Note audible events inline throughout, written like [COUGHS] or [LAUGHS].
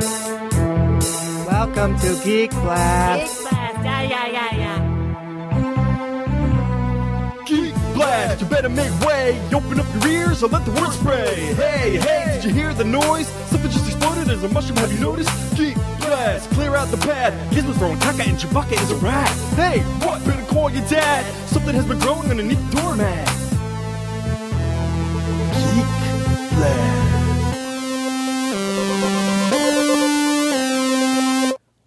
Welcome to Geek Blast. Geek Blast, Yeah, yeah, yeah, yeah. Geek Blast, you better make way. Open up your ears and let the word spray. Hey, hey, did you hear the noise? Something just exploded as a mushroom, have you noticed? Geek Blast, clear out the pad. Gizmo's throwing caca and Chewbacca is a rat. Hey, what? Better call your dad. Something has been growing underneath the doormat. Geek Blast.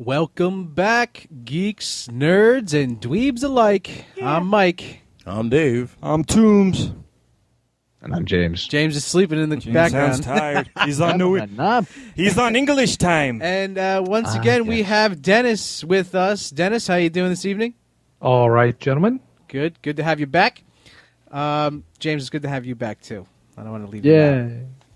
Welcome back, geeks, nerds, and dweebs alike. I'm Mike. I'm Dave. I'm Tombs. And I'm James. James is sleeping in the Sounds background. tired. He's on new. [LAUGHS] He's on English time. And uh, once Ah, again, we yes. have Dennis with us. Dennis, how you doing this evening? All right, gentlemen. Good. Good to have you back. Um, James, it's good to have you back too. I don't want to leave you. Yeah.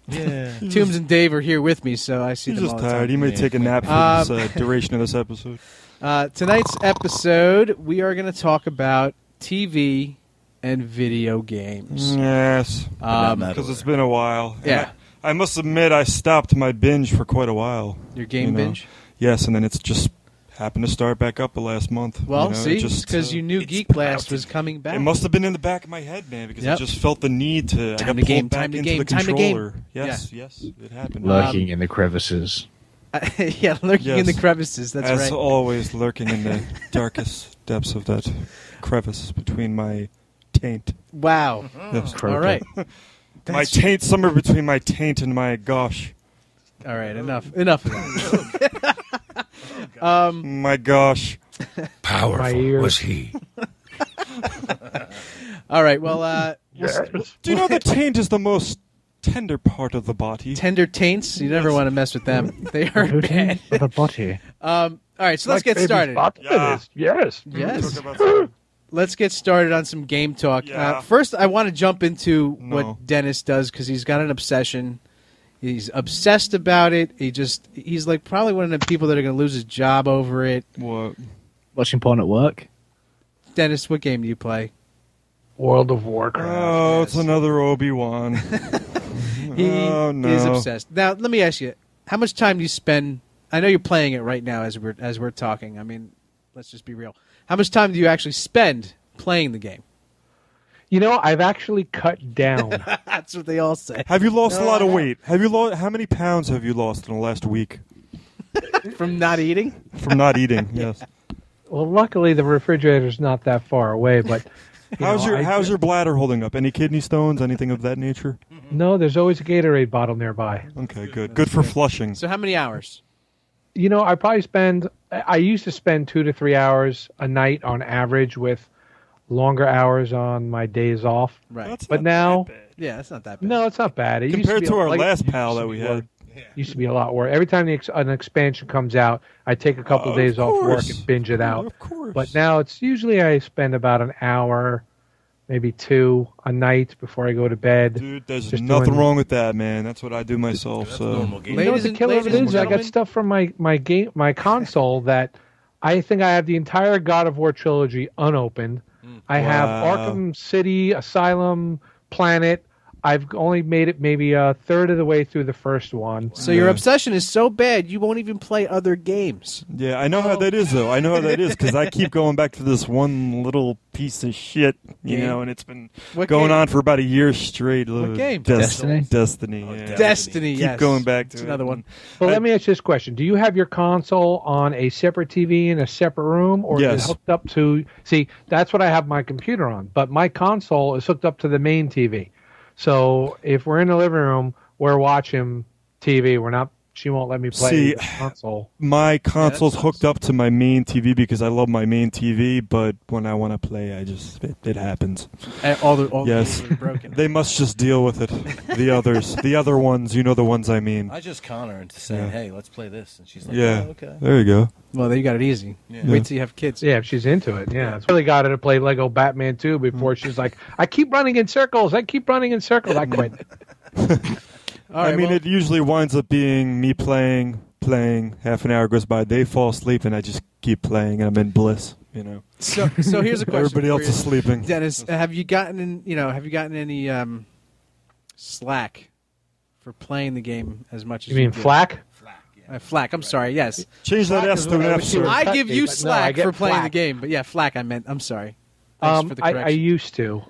Yeah. [LAUGHS] Tombs and Dave are here with me, so I see He's them just all the tired. time. He may take a nap for Um, this uh, duration of this episode. [LAUGHS] Uh, tonight's episode, we are going to talk about TV and video games. Yes, Um, because it's been a while. And Yeah. I, I must admit, I stopped my binge for quite a while. your game you know. binge. Yes, and then it's just happened to start back up the last month. Well, you know, see, it just because uh, you knew it's Geek Blast was coming back. It must have been in the back of my head, man, because Yep. I just felt the need to. I Time got to pulled game, back time to into game, the time to game. controller. Yes, yes, it happened. Lurking in the crevices. [LAUGHS] yeah, lurking in the crevices. That's As right. always, lurking in the [LAUGHS] darkest depths of that crevice between my taint. Wow. [LAUGHS] Yes. All right. My taint, somewhere between my taint and my gosh. All right. Enough. Enough of that. Um, My gosh. My Powerful ears. was he. [LAUGHS] all right. Well, uh, we'll Do you know the taint is the most tender part of the body? tender taints. You never want to mess with them. [LAUGHS] They are bad. For the body. [LAUGHS] Um, all right. So let's get started. Yeah. Yes. Yes. Talk about some- Let's get started on some game talk. Yeah. Uh, first, I want to jump into No. what Dennis does because he's got an obsession. He's obsessed about it. He just he's like probably one of the people that are going to lose his job over it. What? Watching porn at work. Dennis, what game do you play? World of Warcraft. Oh, it's another Obi Wan. [LAUGHS] He oh no. is obsessed. Now, let me ask you: How much time do you spend? I know you're playing it right now as we're as we're talking. I mean, let's just be real. How much time do you actually spend playing the game? You know, I've actually cut down. [LAUGHS] That's what they all say. Have you lost a lot of weight? Have you lost? How many pounds have you lost in the last week [LAUGHS] From not eating. from not eating? [LAUGHS] Yes. well, luckily the refrigerator's not that far away, but you How's know, your I- How's your bladder holding up? Any kidney stones? Anything of that nature? No, there's always a Gatorade bottle nearby. Okay, good. Good for flushing. So, how many hours? You know, I probably spend. I I used to spend two to three hours a night on average, with longer hours on my days off. Right. That's But not now- that bad. yeah, it's not that bad. No, it's not bad. It used to compared to our like- last pal that we worse. had. [LAUGHS] Used to be a lot worse. Every time the ex- an expansion comes out, I take a couple oh, Of days off work and binge it out. Of course. But now it's usually I spend about an hour, maybe two a night before I go to bed. dude, there's Just nothing doing- wrong with that, man. That's what I do myself. That's so normal game. You know what the killer ladies is? I got stuff from my my game my console that I think I have the entire God of War trilogy unopened. I have Arkham City, Asylum, Planet. I've only made it maybe a third of the way through the first one. So your obsession is so bad you won't even play other games. yeah, I know how that is though. I know how that is because I keep going back to this one little piece of shit, you Game? know, and it's been What going game? on for about a year straight. What Uh, game? Destiny? Destiny. Oh, yeah. Destiny. Destiny. Keep yes. going back to It's it. another one. Well, I- let me ask you this question: Do you have your console on a separate TV in a separate room, or is Yes. it hooked up to? See, that's what I have my computer on, but my console is hooked up to the main TV. So if we're in the living room, we're watching TV. We're not. She won't let me play See, console. My console's sucks. hooked up to my main TV because I love my main TV, but when I want to play, I just it, it happens. Uh, All the all Yes. the broken. [LAUGHS] They must just deal with it. The others, the other ones, you know the ones I mean. I just con her into saying, Yeah. "Hey, let's play this," and she's like, Yeah, oh, okay." there you go. well, then you got it easy. Yeah. Wait till you have kids. Yeah, if she's into it, yeah. It's really got her to play Lego Batman 2 before she's like, I keep running in circles. I keep running in circles. I quit. [LAUGHS] All right, I mean, well, it usually winds up being me playing, playing. Half an hour goes by, they fall asleep, and I just keep playing, and I'm in bliss. You know, so so here's a question. everybody for else you. is sleeping. Dennis, have you gotten in, you know have you gotten any um, slack for playing the game as much as You mean do? flack? Flack, yeah. Uh, flack. I'm sorry. Yes, Change that Flack S to an what I F, would sir. I give you but no, slack for playing the game, but yeah, flack. I meant. I'm sorry. Thanks Um, for the I, I used to.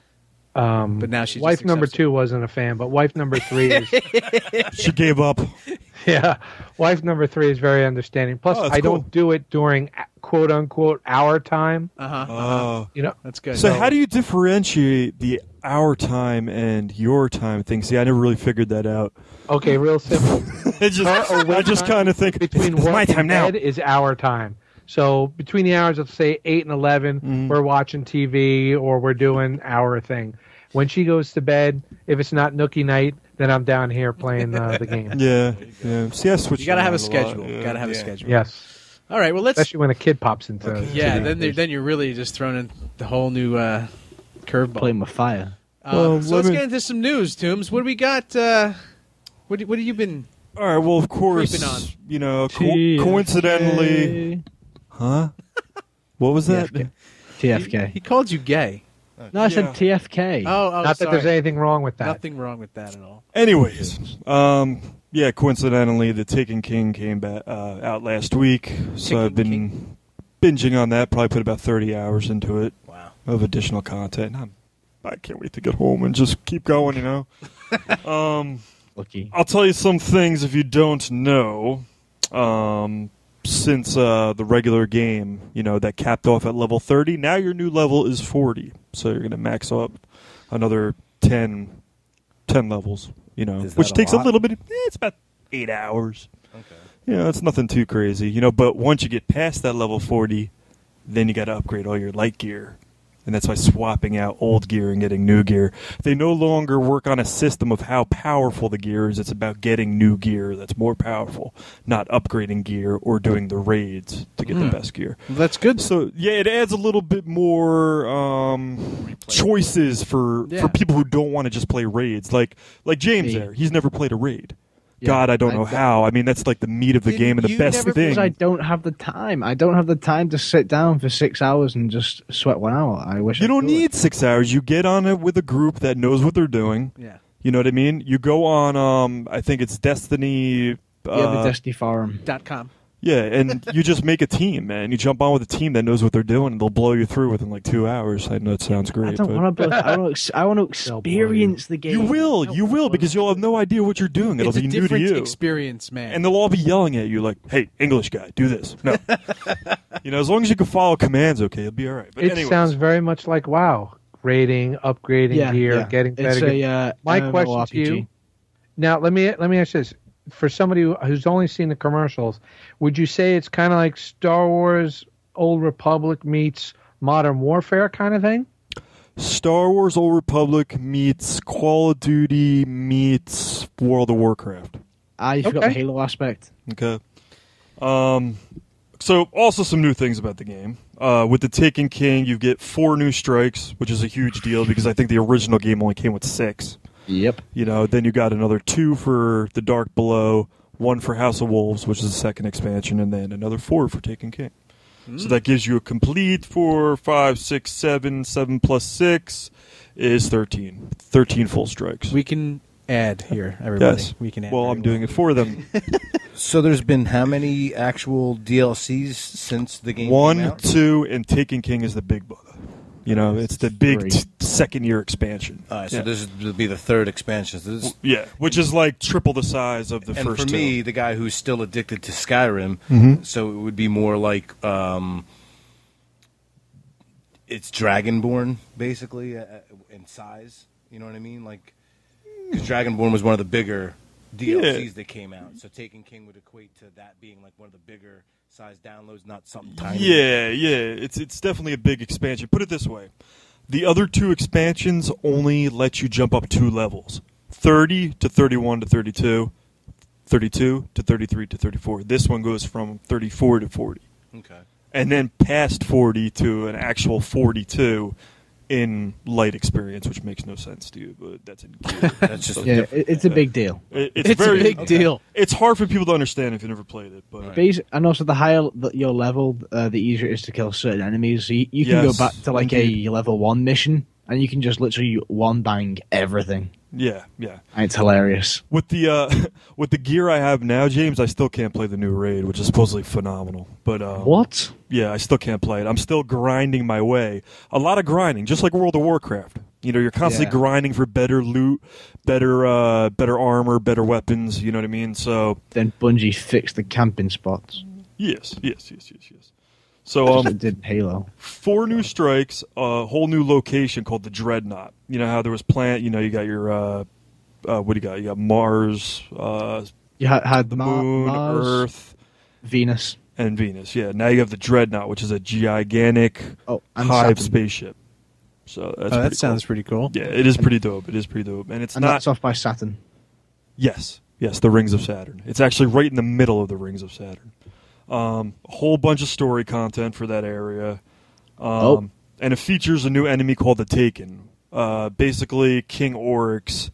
Um, But now she just wife number accepts it. two wasn't a fan, but wife number three is [LAUGHS] She gave up. [LAUGHS] yeah. Wife number three is very understanding. Plus, Oh, I cool. don't do it during quote unquote our time. Uh huh. Oh. You know, That's good. So how do you differentiate the our time and your time thing? See, I never really figured that out. okay, real simple. [LAUGHS] It just, Her I just kind of think between it's work my time now. bed is our time. So between the hours of say eight and 11 Mm-hmm. we're watching TV or we're doing our thing. When she goes to bed, if it's not nookie night, then I'm down here playing uh, the game. [LAUGHS] Yeah, yeah. See, I switched. you gotta have a schedule. yeah. Gotta have a schedule. Yes, All right. Well, let's. especially when a kid pops into. yeah. the- Then then you're really just throwing in the whole new uh, curveball. Playing with fire. Uh, Well, so let let's me- get into some news, Tombs. What do we got? Uh, what what have you been? All right. Well, of course, on. you know, co- coincidentally, huh? [LAUGHS] What was that? TFK. TFK. He called you gay. No, I said Yeah. TFK. Oh, oh Not that sorry. there's anything wrong with that. Nothing wrong with that at all. Anyways, um, yeah, coincidentally, the Taken King came back uh, out last week, so Taken I've been binging on that. Probably put about thirty hours into it Wow. of additional content. I'm, I can't wait to get home and just keep going. You know. [LAUGHS] um, Lucky. I'll tell you some things if you don't know. Um, since uh, the regular game, you know, that capped off at level 30, now your new level is 40. So you're going to max up another 10, 10 levels, you know, which a takes a little bit, eh, it's about eight hours. Okay. You know, it's nothing too crazy, you know, but once you get past that level 40, then you got to upgrade all your light gear. And that's by swapping out old gear and getting new gear. They no longer work on a system of how powerful the gear is. It's about getting new gear that's more powerful, not upgrading gear or doing the raids to get the Hmm. best gear. That's good. So yeah, it adds a little bit more um, choices for Yeah. for people who don't want to just play raids. Like like James Me. there, he's never played a raid. Yeah. God, I don't know I- how. I mean, that's like the meat of the Didn't game and the you best never- thing. Because I don't have the time. I don't have the time to sit down for six hours and just sweat one hour. I wish You I don't could. need six hours. You get on it with a group that knows what they're doing. Yeah. You know what I mean? You go on. Um, I think it's Destiny. Uh, Yeah, the Destiny forum. Dot com. Yeah, and you just make a team, man. You jump on with a team that knows what they're doing, and they'll blow you through within like two hours. I know it sounds great. I don't want to. I want to. I want to They'll blow you. experience the game. You will, you will, because you'll have no idea what you're doing. It'll it's a be new to different you, experience, man. and they'll all be yelling at you like, "Hey, English guy, do this." No, [LAUGHS] you know, as long as you can follow commands, okay, it'll be all right. But it anyways, sounds very much like WoW. Rating, upgrading Yeah, gear, yeah. getting better. It's a uh, My MMORPG. question to you: Now, let me let me ask this: for somebody who's only seen the commercials, would you say it's kind of like Star Wars: Old Republic meets Modern Warfare kind of thing? Star Wars: Old Republic meets Call of Duty meets World of Warcraft. Ah, you forgot the Halo aspect. Okay. Um, so also some new things about the game. Uh, with the Taken King, you get four new strikes, which is a huge deal because I think the original game only came with six. Yep. You know, then you got another two for the Dark Below, one for House of Wolves, which is the second expansion, and then another four for Taken King. So hmm. that gives you a complete four, five, six, seven, seven plus six is thirteen. Thirteen full strikes. we can add here, everybody. yes. We can add. well, very I'm doing it for them. [LAUGHS] So there's been how many actual DLCs since the game? One, came out? two, and Taken King is the big brother. You know, it's the big t- second year expansion. All right, so yeah. this will be the third expansion. So this, yeah, which is like triple the size of the and first for two. me, the guy who's still addicted to Skyrim, Mhm. so it would be more like um, it's Dragonborn, basically, uh, in size. You know what I mean? Like, because Dragonborn was one of the bigger DLCs Yeah. that came out. So Taken King would equate to that being like one of the bigger size downloads, not something tiny. Yeah, yeah, it's it's definitely a big expansion. Put it this way: the other two expansions only let you jump up two levels, thirty to thirty-one to 32, 32 to thirty-three to thirty-four. This one goes from thirty-four to forty, Okay. and then past forty to an actual forty-two in light experience, which makes no sense to you, but that's in gear. [LAUGHS] That's just So Yeah, it, it's a big deal. it- it's, It's very a big deal. It's hard for people to understand if you've never played it, but Basi- and also the higher that your level, uh, the easier it is to kill certain enemies. So you, you can Yes, go back to like a level one mission, and you can just literally one bang everything. Yeah, yeah. It's hilarious. With the uh, [LAUGHS] with the gear I have now, James, I still can't play the new raid, which is supposedly phenomenal. But um, What? Yeah, I still can't play it. I'm still grinding my way. A lot of grinding, just like World of Warcraft. You know, you're constantly Yeah. grinding for better loot, better uh, better armor, better weapons. You know what I mean? So Then Bungie fixed the camping spots. yes, yes, yes, yes, yes. So Just um, like it did Halo. four new strikes, a whole new location called the Dreadnought. You know how there was plant. You know, you got your uh, uh, what do you got? You got Mars, uh, You had, had the Mar- Moon, Mars, Earth, Venus. and Venus. Yeah. Now you have the Dreadnought, which is a gigantic Oh, and hive Saturn. spaceship. So that's oh, pretty that cool. sounds pretty cool. Yeah, it is pretty dope. It is pretty dope, and it's And not. that's off by Saturn. Yes, yes, the Rings of Saturn. It's actually right in the middle of the Rings of Saturn. Um, a whole bunch of story content for that area. Um, Oh. And it features a new enemy called the Taken. Uh, basically, King Oryx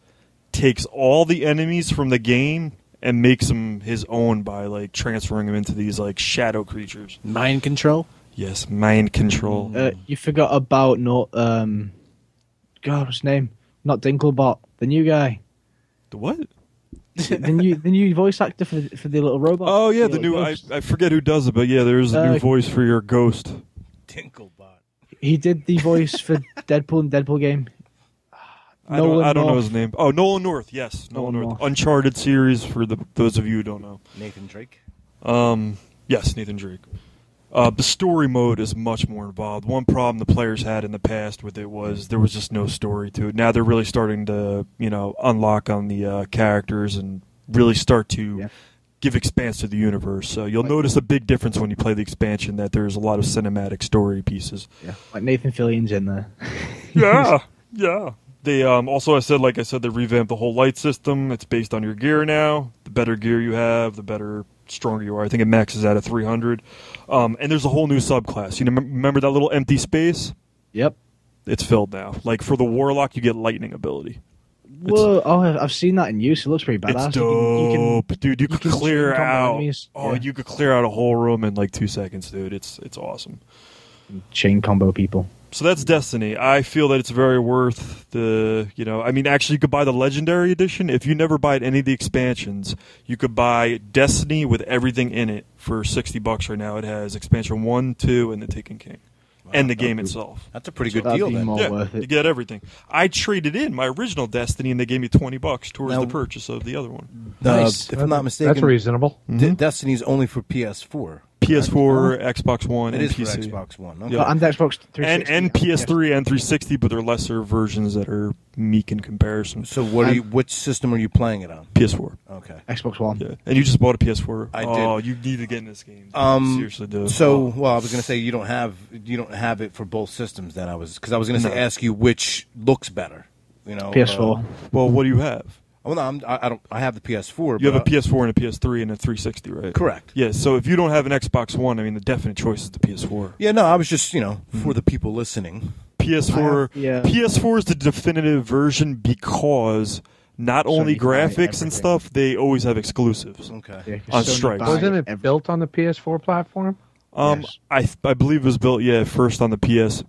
takes all the enemies from the game and makes them his own by like transferring them into these like shadow creatures. Mind control. Yes, mind control. Uh, you forgot about no um, God, what's his name? Not Dinklebot, the new guy, the what? [LAUGHS] the new the new voice actor for the, for the little robot. Oh yeah, the little new. I. I forget who does it, but yeah, there's a new Uh, voice for your ghost. Tinklebot. He did the voice for [LAUGHS] Deadpool and Deadpool game. I don't, I don't know his name. Oh, Nolan North. Yes, Nolan, Nolan North. North. Uncharted series for the those of you who don't know. Nathan Drake. Um, yes, Nathan Drake. Uh, the story mode is much more involved. One problem the players had in the past with it was there was just no story to it. Now they're really starting to, you know, unlock on the uh, characters and really start to Yeah. give expanse to the universe. So you'll notice a big difference when you play the expansion that there's a lot of cinematic story pieces. Yeah, like Nathan Fillion's in there. [LAUGHS] yeah, yeah. They um, also, I said, like I said, they revamped the whole light system. It's based on your gear now. The better gear you have, the better, stronger you are. I think it maxes out at 300. Um, and there's a whole new subclass. You know, remember that little empty space? Yep. It's filled now. Like for the warlock, you get lightning ability. Whoa! Oh, I've seen that in use. It looks pretty badass. It's You can- you can- dope, dude. You, you could clear out. enemies. Oh, Yeah. you could clear out a whole room in like two seconds, dude. It's it's awesome. chain combo people. So that's Destiny. I feel that it's very worth the, you know, I mean, actually, you could buy the Legendary Edition. If you never buy any of the expansions, you could buy Destiny with everything in it for 60 bucks right now. It has expansion 1, 2, and the Taken King. and the game itself. That's a pretty good deal be then. more yeah, you get everything. I traded in my original Destiny, and they gave me 20 bucks towards Now- the purchase of the other one. Uh, Nice. if I'm not mistaken, That's reasonable. D- Destiny's only for PS4. PS4, Xbox One, It and is for Xbox One. Yeah. Okay. Oh, and Xbox 360. And and PS3 and 360, but they're lesser versions that are meek in comparison. So what are you? Which system are you playing it on? PS4. Okay. Xbox One. Yeah, and you just bought a PS4. I oh, did. you need to get in this game. dude. Um, Seriously, dude. So, Oh. well, I was going to say you don't have you don't have it for both systems. Then I was because I was going to No. ask you which looks better. You know, PS4. uh, well, what do you have? Well, no, I'm, I, I don't. I have the PS4. You have a uh, PS4 and a PS3 and a 360, right? Correct. Yeah. So if you don't have an Xbox One, I mean, the definite choice is the PS4. Yeah, no, I was just you know Mm-hmm. for the people listening. PS4. Have- yeah. PS4 is the definitive version because not only Sony buy graphics and stuff, they always have exclusives. Okay. Yeah, 'cause On Sony strike. Wasn't it every- built on the PS4 platform? Um, Yes. I I believe it was built yeah first on the PS.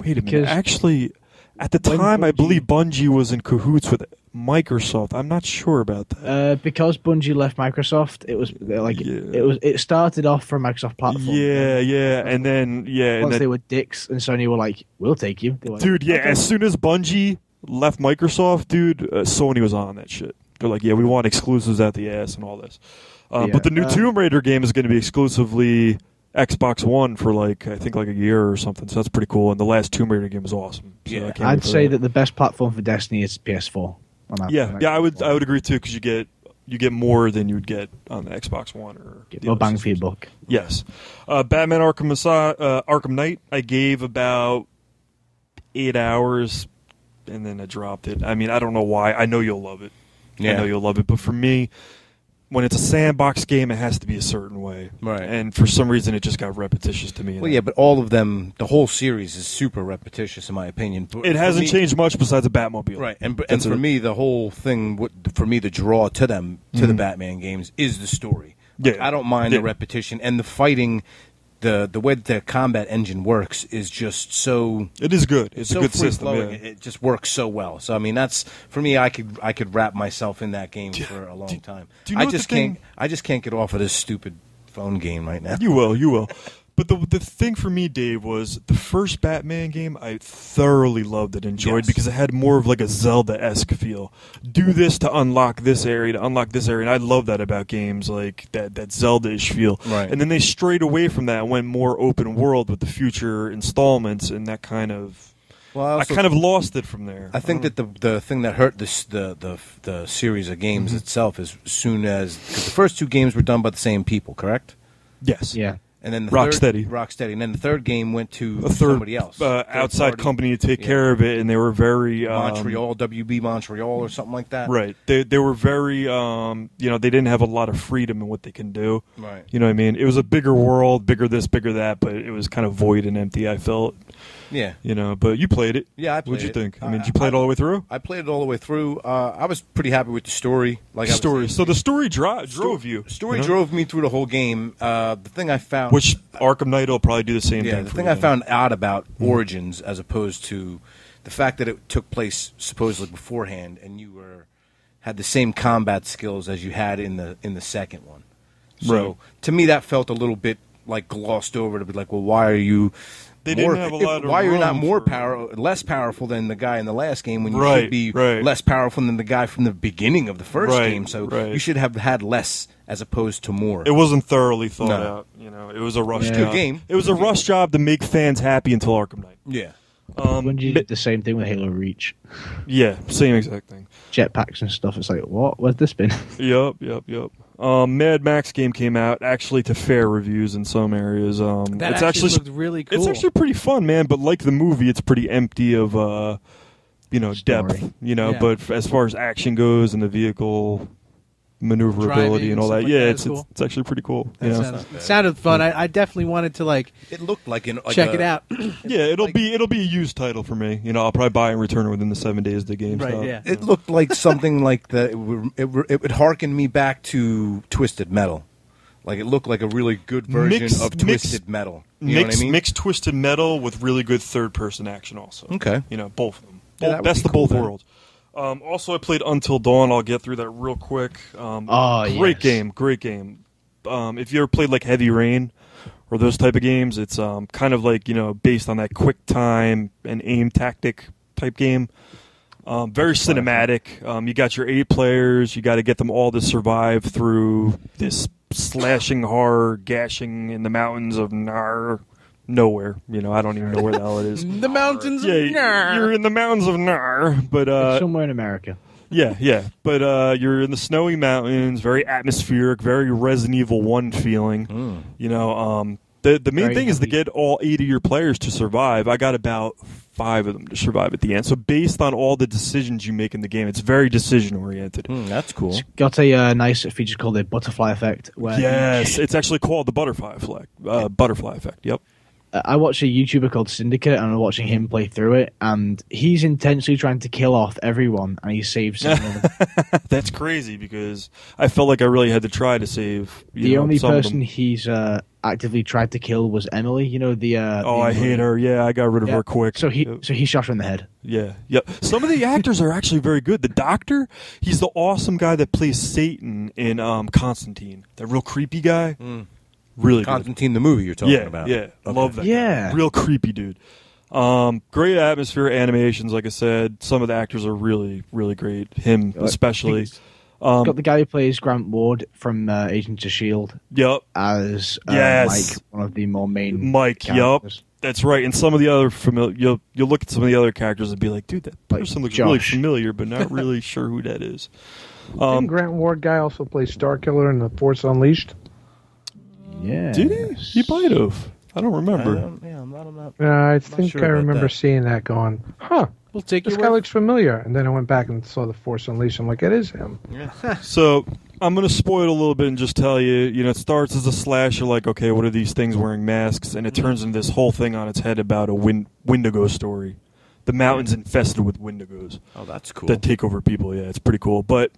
Wait a minute, Because actually, at the when time I believe Bungie was in cahoots with Microsoft. I'm not sure about that. Uh, because Bungie left Microsoft, it was uh, like Yeah. it was. It started off from Microsoft platform. yeah, yeah, and then yeah, and Once then, they were dicks, and Sony were like, "We'll take you." Like, dude, yeah. "Okay." As soon as Bungie left Microsoft, dude, uh, Sony was on that shit. They're like, yeah, we want exclusives at the ass and all this. Uh, Yeah, but the new uh, Tomb Raider game is going to be exclusively Xbox One for like I think like a year or something. So that's pretty cool. And the last Tomb Raider game was awesome. So Yeah. I can't wait I'd for say that the best platform for Destiny is PS4. On that- Yeah, on yeah, I would I would agree too because you get you get more than you'd get on the Xbox One or Get the more bang for your buck. Yes, uh, Batman Arkham Asy- uh, Arkham Knight. I gave about eight hours, and then I dropped it. I mean, I don't know why. I know you'll love it. Yeah. I know you'll love it, but for me. When it's a sandbox game, it has to be a certain way, Right. And for some reason, it just got repetitious to me. Well, yeah, but all of them, the whole series is super repetitious in my opinion. But it hasn't me- changed much besides a Batmobile, Right, and and for it. me, the whole thing, for me, the draw to them to the Batman games is the story. Like, Mm-hmm. Yeah. I don't mind Yeah. the repetition and the fighting. The the way that the combat engine works is just so It is good. It's so a good system. Yeah. It, it just works so well. So I mean, that's for me. I could I could wrap myself in that game for a long do- time. do you know I just can't. thing- I just can't get off of this stupid phone game right now. You will, you will. But the the thing for me, Dave, was the first Batman game. I thoroughly loved and enjoyed Yes. because it had more of like a Zelda esque feel. Do this to unlock this area, to unlock this area, and I love that about games like that that Zelda ish feel. Right. And then they strayed away from that and went more open world with the future installments, and that kind of Well, I, also- kind of lost it from there. I think that the the thing that hurt this the the the series of games Mm-hmm. itself is as soon as because the first two games were done by the same people, correct? yes, Yeah. And then the Rocksteady. third, Rocksteady, and then the third game went to a third somebody else, uh, Third outside party. company to take Yeah. care of it, and they were very um, Montreal, WB Montreal, or something like that. Right. They they were very um you know, they didn't have a lot of freedom in what they can do. Right. You know what I mean? It was a bigger world, bigger this, bigger that, but it was kind of void and empty, I felt. Yeah. You know, but you played it. Yeah, I played What'd you it. think? I mean, did you play it all the way through? I played it all the way through. Uh, I was pretty happy with the story. Like I was story. saying. So the story dro- drove you. Story you know? drove me through the whole game. Uh, the thing I found, Which Arkham Knight will probably do the same yeah, thing. the for thing you I then. found odd about Mm-hmm. Origins, as opposed to the fact that it took place supposedly beforehand, and you were had the same combat skills as you had in the in the second one. So Right. to me, that felt a little bit like glossed over to be like, well, why are you? They didn't have a if- lot of why are you not more power, less powerful than the guy in the last game when you Right, should be right. less powerful than the guy from the beginning of the first Right, game? So right. you should have had less as opposed to more. It wasn't thoroughly thought No. out. You know, it was a rush Yeah. job. Good game. It was a rush job to make fans happy until Arkham Knight. yeah. Um, When you ma- did the same thing with Halo Reach, yeah, same exact thing. Jetpacks and stuff, it's like, what? Where's this been? [LAUGHS] Yep, yep, yep. Um, Mad Max game came out actually to fair reviews in some areas. Um, That it's actually, actually, looked really cool. it's actually pretty fun, man. But like the movie, it's pretty empty of uh, you know, Story. depth. You know, Yeah. but f- as far as action goes and the vehicle maneuverability Driving and all that, like yeah, that it's, cool. it's it's actually pretty cool. That you know? sounded, it sounded fun. I, I definitely wanted to like It looked like an like check a- it out. [COUGHS] yeah, it'll like- be it'll be a used title for me. You know, I'll probably buy and return it within the seven days the game. Right, out. yeah. It looked like something [LAUGHS] like that. it would, it, would- it would harken me back to Twisted Metal. Like it looked like a really good version Mix- of mix- Twisted Metal. You know what I mean? mix twisted metal with really good third person action also. Okay. You know, both of them. Yeah, Both- that best be of cool both then. worlds. Um, also, I played Until Dawn. I'll get through that real quick. Um, Oh, great yes. game, great game. Um, if you ever played like Heavy Rain or those type of games, it's um, kind of like you know based on that quick time and aim tactic type game. Um, very cinematic. Um, you got your eight players. You got to get them all to survive through this slashing horror, gashing in the mountains of Nar, nowhere. You know, I don't even know where the hell it is. [LAUGHS] the mountains. Yeah, of Nar. you're in the mountains of Nar, but uh, Somewhere in America. yeah, yeah, but uh, you're in the snowy mountains, very atmospheric, very Resident Evil One feeling. You know, um, the the main Very thing is to get all eight of your players to survive. I got about five of them to survive at the end. So based on all the decisions you make in the game, it's very decision oriented. Hmm, that's cool. It's got a uh, nice feature called the butterfly effect. Where Yes, it's actually called the butterfly effect. Uh, butterfly effect. Yep. I watched a YouTuber called Syndicate, and I'm watching him play through it, and he's intentionally trying to kill off everyone, and he saves some of them. [LAUGHS] That's crazy because I felt like I really had to try to save. You the know, only some of them. person he's uh, actively tried to kill was Emily. You know the. Uh, Oh, the I hate her. Yeah, I got rid of Yeah. her quick. So he Yep. so he shot her in the head. Yeah, yep. Some of the actors are actually very good. The doctor, he's the awesome guy that plays Satan in um, Constantine. That real creepy guy. Really good. Constantine, the movie you're talking Yeah, about. yeah. Okay. Love that. guy. Yeah. Real creepy dude. Um, great atmosphere, animations. Like I said, some of the actors are really, really great. Him I especially. Um, got the guy who plays Grant Ward from uh, Agents of Shield yep. as uh, Yes. Mike, one of the more main Mike, yup. characters. That's right. And some of the other familiar, you'll you'll look at some of the other characters and be like, dude, that Like person looks really familiar, but not really [LAUGHS] sure who that is. Didn't Um, Grant Ward guy also plays Star Killer in The Force Unleashed? Yeah, did he? He might have. I don't I remember. don't- yeah, I'm not, I'm not- Uh, I think sure I remember that. seeing that going, huh, We'll take this your guy word. looks familiar. And then I went back and saw The Force Unleashed. I'm like, it is him. [LAUGHS] So I'm gonna spoil it a little bit and just tell you, you know, it starts as a slasher, like, okay, what are these things wearing masks? And it turns into this whole thing on its head about a win- Wendigo story. The mountains infested with Wendigos Oh, that's cool. that take over people. Yeah, it's pretty cool. But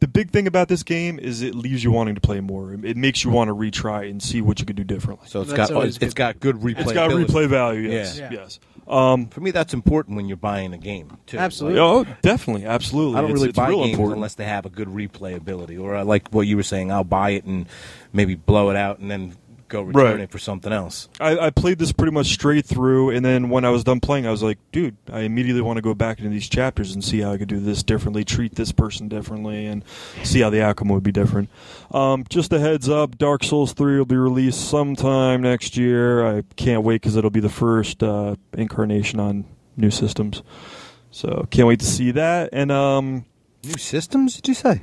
the the big thing about this game is it leaves you wanting to play more. It, it makes you want to retry and see what you could do differently. So it's That's got always it's, it's good. got good replay. it's got replay value. Yes, Yeah. yes. Um, For me, that's important when you're buying a game too. Absolutely. oh, definitely, absolutely. I don't It's- really it's buy real games important. unless they have a good replay ability, or I like what you were saying. I'll buy it and maybe blow it out and then go return Right. it for something else. I, I played this pretty much straight through, and then when I was done playing, I was like, dude, I immediately want to go back into these chapters and see how I could do this differently, treat this person differently, and see how the outcome would be different. Um, just a heads up, Dark Souls 3 will be released sometime next year. I can't wait because it'll be the first uh, incarnation on new systems. So can't wait to see that. And um, New systems? Did you say?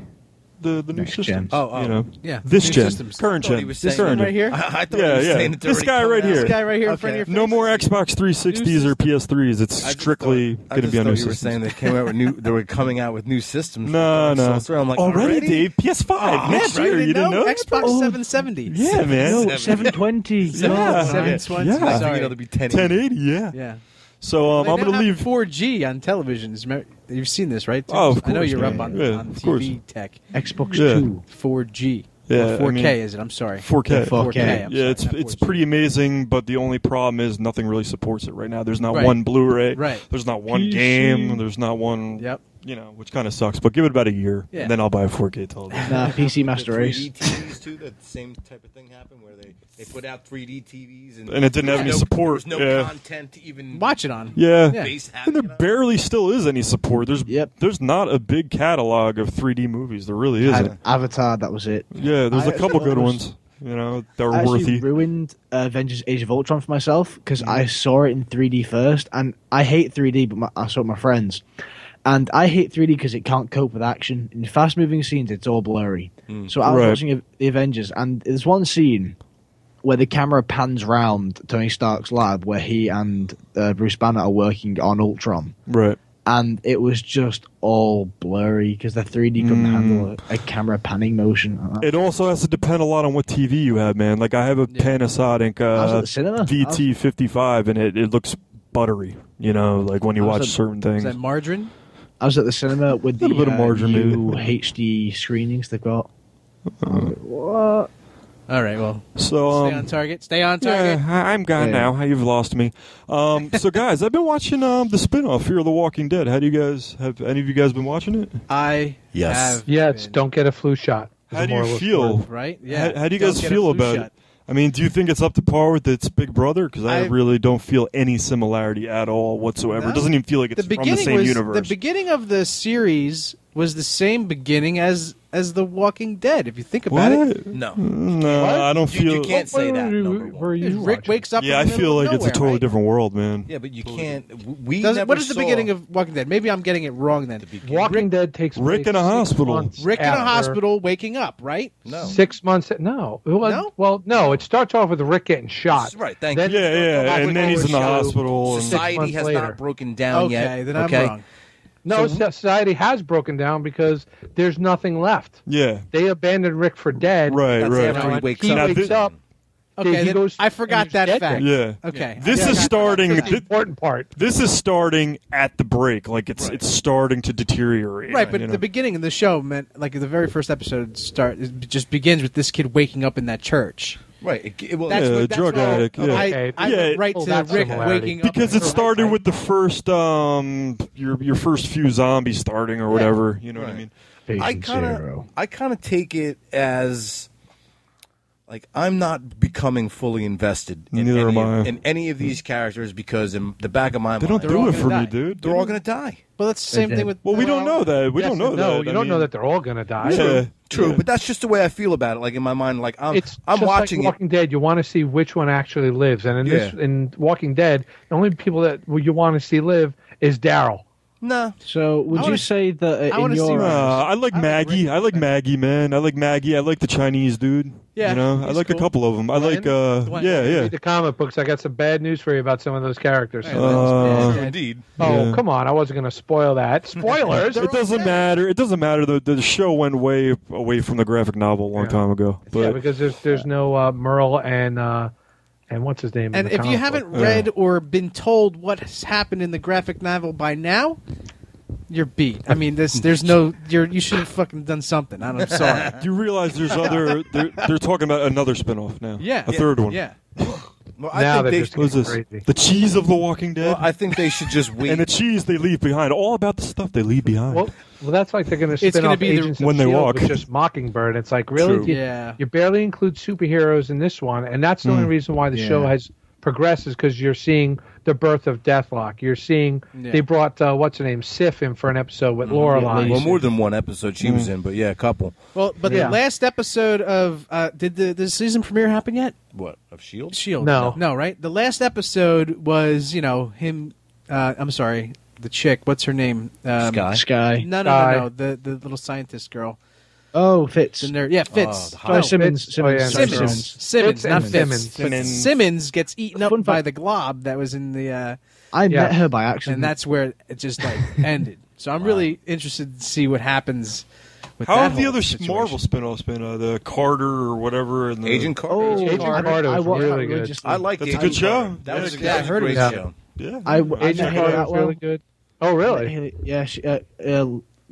The the new Next systems. gen. Oh, oh. you know, Yeah, this new gen, systems. current I thought he gen, was this saying- current right gen. here. [LAUGHS] I, I thought Yeah, he was yeah. saying it's This already guy coming right out. here. This guy right here in front of your face. No more Xbox 360s or PS3s. It's I just strically thought- I going to just be on thought new you were systems. saying they came out with new. They were coming out with new systems. for No, no. Souls 3. I'm like already, Dave. PS5 next Right, year. You didn't know? Xbox Oh. 770. Yeah, man. No, 720. Yeah. [LAUGHS] No, Seven Yeah. twenty. Yeah. I Sorry. think it'll be 10. 1080. Yeah. Yeah. So um, They I'm now going to have leave. 4G on televisions. Remember- You've seen this, right? Oh, of I know course, you're man. up on, Yeah, on of course. TV tech. Xbox Yeah. 2. 4G. Yeah, Or 4K mean- is it? I'm sorry. 4K. 4K. I'm Yeah, sorry, it's not it's 4G. pretty amazing, but the only problem is nothing really supports it right now. There's not Right. one Blu-ray. Right. There's not one PC. game. There's not one. Yep. You know, which kind of sucks. But give it about a year, Yeah. and then I'll buy a 4K television. Nah, PC [LAUGHS] The Master 3D Race. TVs too. That same type of thing happened where they, they put out 3D TVs and, And it didn't have any no, support, There was no yeah. content to even Watch it on. Yeah. Yeah. base And there you barely still is any support. There's Yep. there's not a big catalog of 3D movies. There really isn't. Had Avatar, that was it. Yeah, there's I a couple actually good was- ones. You know, that I are actually worthy. ruined uh, Avengers Age of Ultron for myself because I saw it in 3D first, and I hate 3D, but my, I saw it with my friends. And I hate 3D because it can't cope with action. In fast moving scenes, it's all blurry. So I was Right. watching the Avengers, and there's one scene where the camera pans round Tony Stark's lab where he and uh, Bruce Banner are working on Ultron. Right. And it was just all blurry because the 3D couldn't handle a, a camera panning motion. It also has to depend a lot on what TV you have, man. Like I have a Panasonic I was at uh, cinema. VT55, and it, it looks buttery. You know, like when you watch at- certain Is things. that margarine? I was at the cinema with the Little bit of uh, new. HD [LAUGHS] screenings they've got. Uh-huh. what? All right. Well, So stay on um, target. Stay on target. I- I'm gone Yeah. now. You've lost me. Um, so [LAUGHS] guys, I've been watching um, the spin-off Fear of the Walking Dead. How do you guys have any of you guys been watching it? I Yes. have. Yes, been, don't get a flu shot. How do you moral of the feel? story. Right? Yeah. How, how do you Don't guys feel about shot. it? I mean, do you think it's up to par with its big brother? Because I, I- really don't feel any similarity at all whatsoever. No. It doesn't even feel like it's the from the same was universe. the beginning of the series was the same beginning as as The Walking Dead. If you think about what? it, No. Mm, no, What? I don't You- feel. you can't say that, were you- number one. you Rick watching? wakes up. Yeah, I in the middle feel of like it's a totally right? different world, man. Yeah, but you can't. We Does- never what is the beginning of Walking Dead? Maybe I'm getting it wrong then. Walking Dead takes Rick in a hospital. months Rick in a hospital, waking up, right? No. Six months. No. Well, No? well, no. It starts off with Rick getting shot. Right. Thank Then- you. Yeah, yeah, and then he's in the hospital. Society has not broken down Okay, yet. then I'm okay? wrong. No, society has broken down because there's nothing left. yeah, They abandoned Rick for dead. right, That's right. after he wakes he up. wakes Now, up. Okay, he then goes- I forgot that dead fact. Yeah. Okay. This I is starting. That's the important part. this is starting at the break. Like it's it's starting to deteriorate. Right, but you know? the beginning of the show meant like the very first episode start it just begins with this kid waking up in that church. Right. It, it, well, That's Yeah, what, that's drug what I- addict, yeah. I, Okay. I Yeah, went right oh, to that's Rick similarity. waking up because it the- started with the first um your your first few zombies starting or whatever. You know what I Right. mean? I kind of I kind of take it as like I'm not becoming fully invested in Neither any, am I. of, in any of these characters because in the back of my They mind don't do it for die. me, dude. they're all going to die. Well, that's the same thing with. Well, we don't know that. We Yes don't know and that. No, I you don't know that they're all going to die. Yeah, True, yeah. but that's just the way I feel about it. Like in my mind, like I'm It's I'm watching like it. Walking Dead. You want to see which one actually lives, and in this, in Walking Dead, the only people that you want to see live is Daryl. No, So, would you wanna- say that uh, I in wanna see your Uh, I like I Maggie. Rick. I like Maggie, man. I like Maggie. I like the Chinese dude. Yeah, you know, I he's like a couple of them. I like, uh, Dwayne. yeah, yeah. Read the comic books. I got some bad news for you about some of those characters. Right, Uh, indeed. oh, yeah. come on! I wasn't going to spoil that. [LAUGHS] Spoilers. It doesn't matter. It doesn't matter. The the show went way away from the graphic novel a long Yeah. time ago. But yeah, because there's there's no uh, Merle and uh, and what's his name? in And the if you comic haven't book. read or been told what has happened in the graphic novel by now, you're beat. I mean, this there's no you're you should have fucking done something. I'm [LAUGHS] sorry. Do you realize there's other? They're, they're talking about another spinoff now. Yeah, a third one. Yeah, [LAUGHS] Well, I now think they're they, just What is crazy. The cheese of The Walking Dead. well, I think they should just wait. [LAUGHS] and the cheese they leave behind. All about the stuff they leave behind. Well, well, that's like they're going to It's spin gonna off be the- Agents When they Shield walk. with just Mockingbird. It's like really, True. you, yeah. you barely include superheroes in this one, and that's the only Mm. reason why the Yeah. show has progressed is because you're seeing the birth of Deathlok. You're seeing Yeah. they brought uh, what's her name Sif in for an episode with Yeah, Lorelei. well, more than one episode she was in, but yeah, a couple. Well, but Yeah. the last episode of uh, did the the season premiere happen yet? What of Shield? Shield. No. no, right? The last episode was you know him. Uh, I'm sorry, the chick. What's her name? Um, Skye. Skye. No, no, no, no. The the little scientist girl. Oh, Fitz. In there, yeah, Fitz. the Oh, high- Simmons. Fitz. Oh, yeah, Simmons. Simmons. Simmons. Simmons, not and Fitz. Simmons. Simmons. Simmons gets eaten up by the glob that was in the, uh, I Yeah. met her by accident. and that's where it just like [LAUGHS] ended. So I'm really interested to see what happens. With How that have the whole other situation. Marvel spin-offs been? Uh, the Carter or whatever, and the Agent Carter. Oh, Agent I- Carter was watched that really good. religiously. I like That's the a good show. Carter. That was a, Yeah, that I heard it great was- show. Yeah, I, I Agent met her Carter was really good. Oh, really? Yeah, she, uh, uh,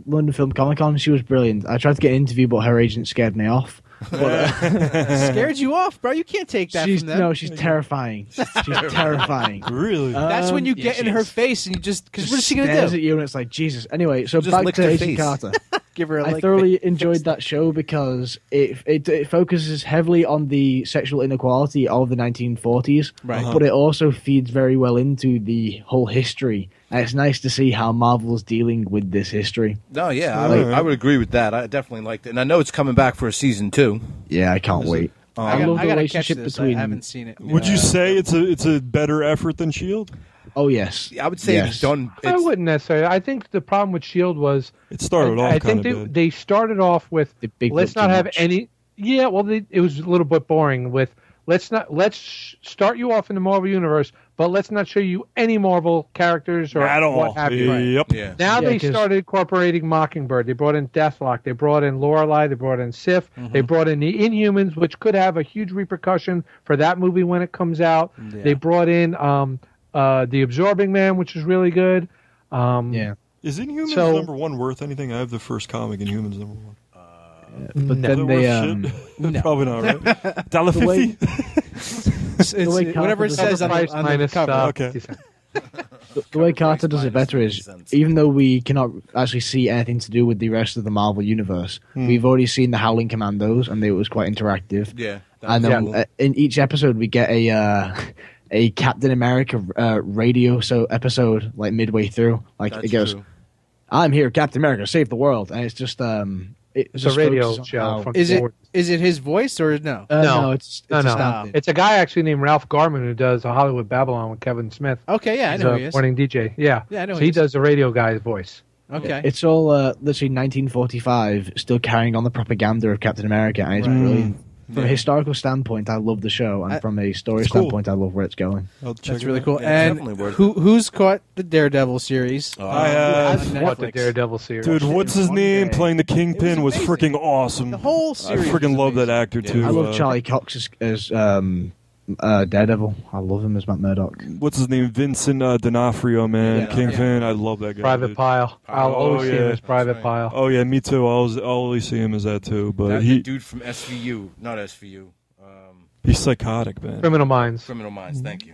London Film Comic Con. She was brilliant. I tried to get an interview, but her agent scared me off. But, uh, [LAUGHS] scared you off, bro. You can't take that she's from them. no, she's terrifying. She's [LAUGHS] terrifying. really. That's when Um, you yeah, get in she her is. face and you just because what is she gonna at do? you, and it's like Jesus. Anyway, so Just back lick to her Agent face. Carter. [LAUGHS] Give her a I lick thoroughly face. enjoyed that show because it, it it focuses heavily on the sexual inequality of the 1940s, Right. Uh-huh. but it also feeds very well into the whole history. And it's nice to see how Marvel's dealing with this history. No, yeah, I Like- would, I would agree with that. I definitely liked it, and I know it's coming back for a season two. Yeah, I can't wait. Um, I, I got, love I the gotta catch relationship this. between- I haven't seen it. Would you say it's a it's a better effort than Shield? Oh yes, I would say Yes. it's done. I wouldn't necessarily. I think the problem with Shield was It started I, off I kind think of they, bad. they started off with The big let's not have much. any. Yeah, well, they, it was a little bit boring. With let's not let's sh- start you off in the Marvel universe, but let's not show you any Marvel characters or At all. what have you. Yep. yeah. Now Yeah, they 'cause- started incorporating Mockingbird. They brought in Deathlok. They brought in Lorelei. They brought in Sif. Mm-hmm. They brought in the Inhumans, which could have a huge repercussion for that movie when it comes out. Yeah. They brought in um, uh, the Absorbing Man, which is really good. Um, yeah. Is Inhumans So- number one worth anything? I have the first comic Inhumans number one. But Is then it they worth um, [LAUGHS] shit? Probably not, right? Dollar [LAUGHS] The way- fifty. It's, it's, whatever it Carter says on price the, on the cover. uh, Okay. the, the way Carter does it better is even though we cannot actually see anything to do with the rest of the Marvel universe, we've already seen the Howling Commandos, and they, it was quite interactive. Yeah. and then cool. uh, in each episode we get a uh, [LAUGHS] a Captain America uh, radio so episode like midway through. Like That's it goes, true. "I'm here, Captain America, save the world," and it's just um, It's a radio show from Is it Ford. is it his voice or no? Uh, No. no, it's, it's No, a no. stand-in. It's a guy actually named Ralph Garman who does a Hollywood Babble-On with Kevin Smith. Okay, yeah, I know a who he is. morning DJ. Yeah. Yeah, I know So he he does the radio guy's voice. Okay, It's all uh, literally 1945, still carrying on the propaganda of Captain America, and it's Right. brilliant. From Yeah. a historical standpoint, I love the show, and I- from a story It's cool. standpoint, I love where it's going. That's really cool. Yeah, and who who's caught the Daredevil series? Oh, I have. on What the Daredevil series? Dude, what's his name day. playing the Kingpin was, amazing. freaking awesome. The whole I series. freaking love that actor Yeah. too. I love uh, Charlie Cox as, as um, uh, Daredevil. I love him as Matt Murdock. What's his name? Vincent uh, D'Onofrio, man. Yeah. Kingpin. I love that guy. Private dude. Pile. I'll Oh, always see him yeah. as Private right. Pile. Oh yeah, me too. I'll always, I'll always see him as that too. But that he dude from SVU, not SVU. Um, he's psychotic, man. Criminal Minds. Criminal Minds. Thank you.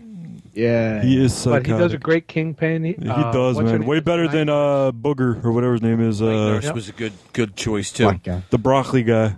Yeah, He is psychotic. But psychotic. he does a great Kingpin. He, He uh, does, man. Way better than uh, Booger or whatever his name is. Night Uh, Nurse Yep. was a good good choice too. the broccoli guy.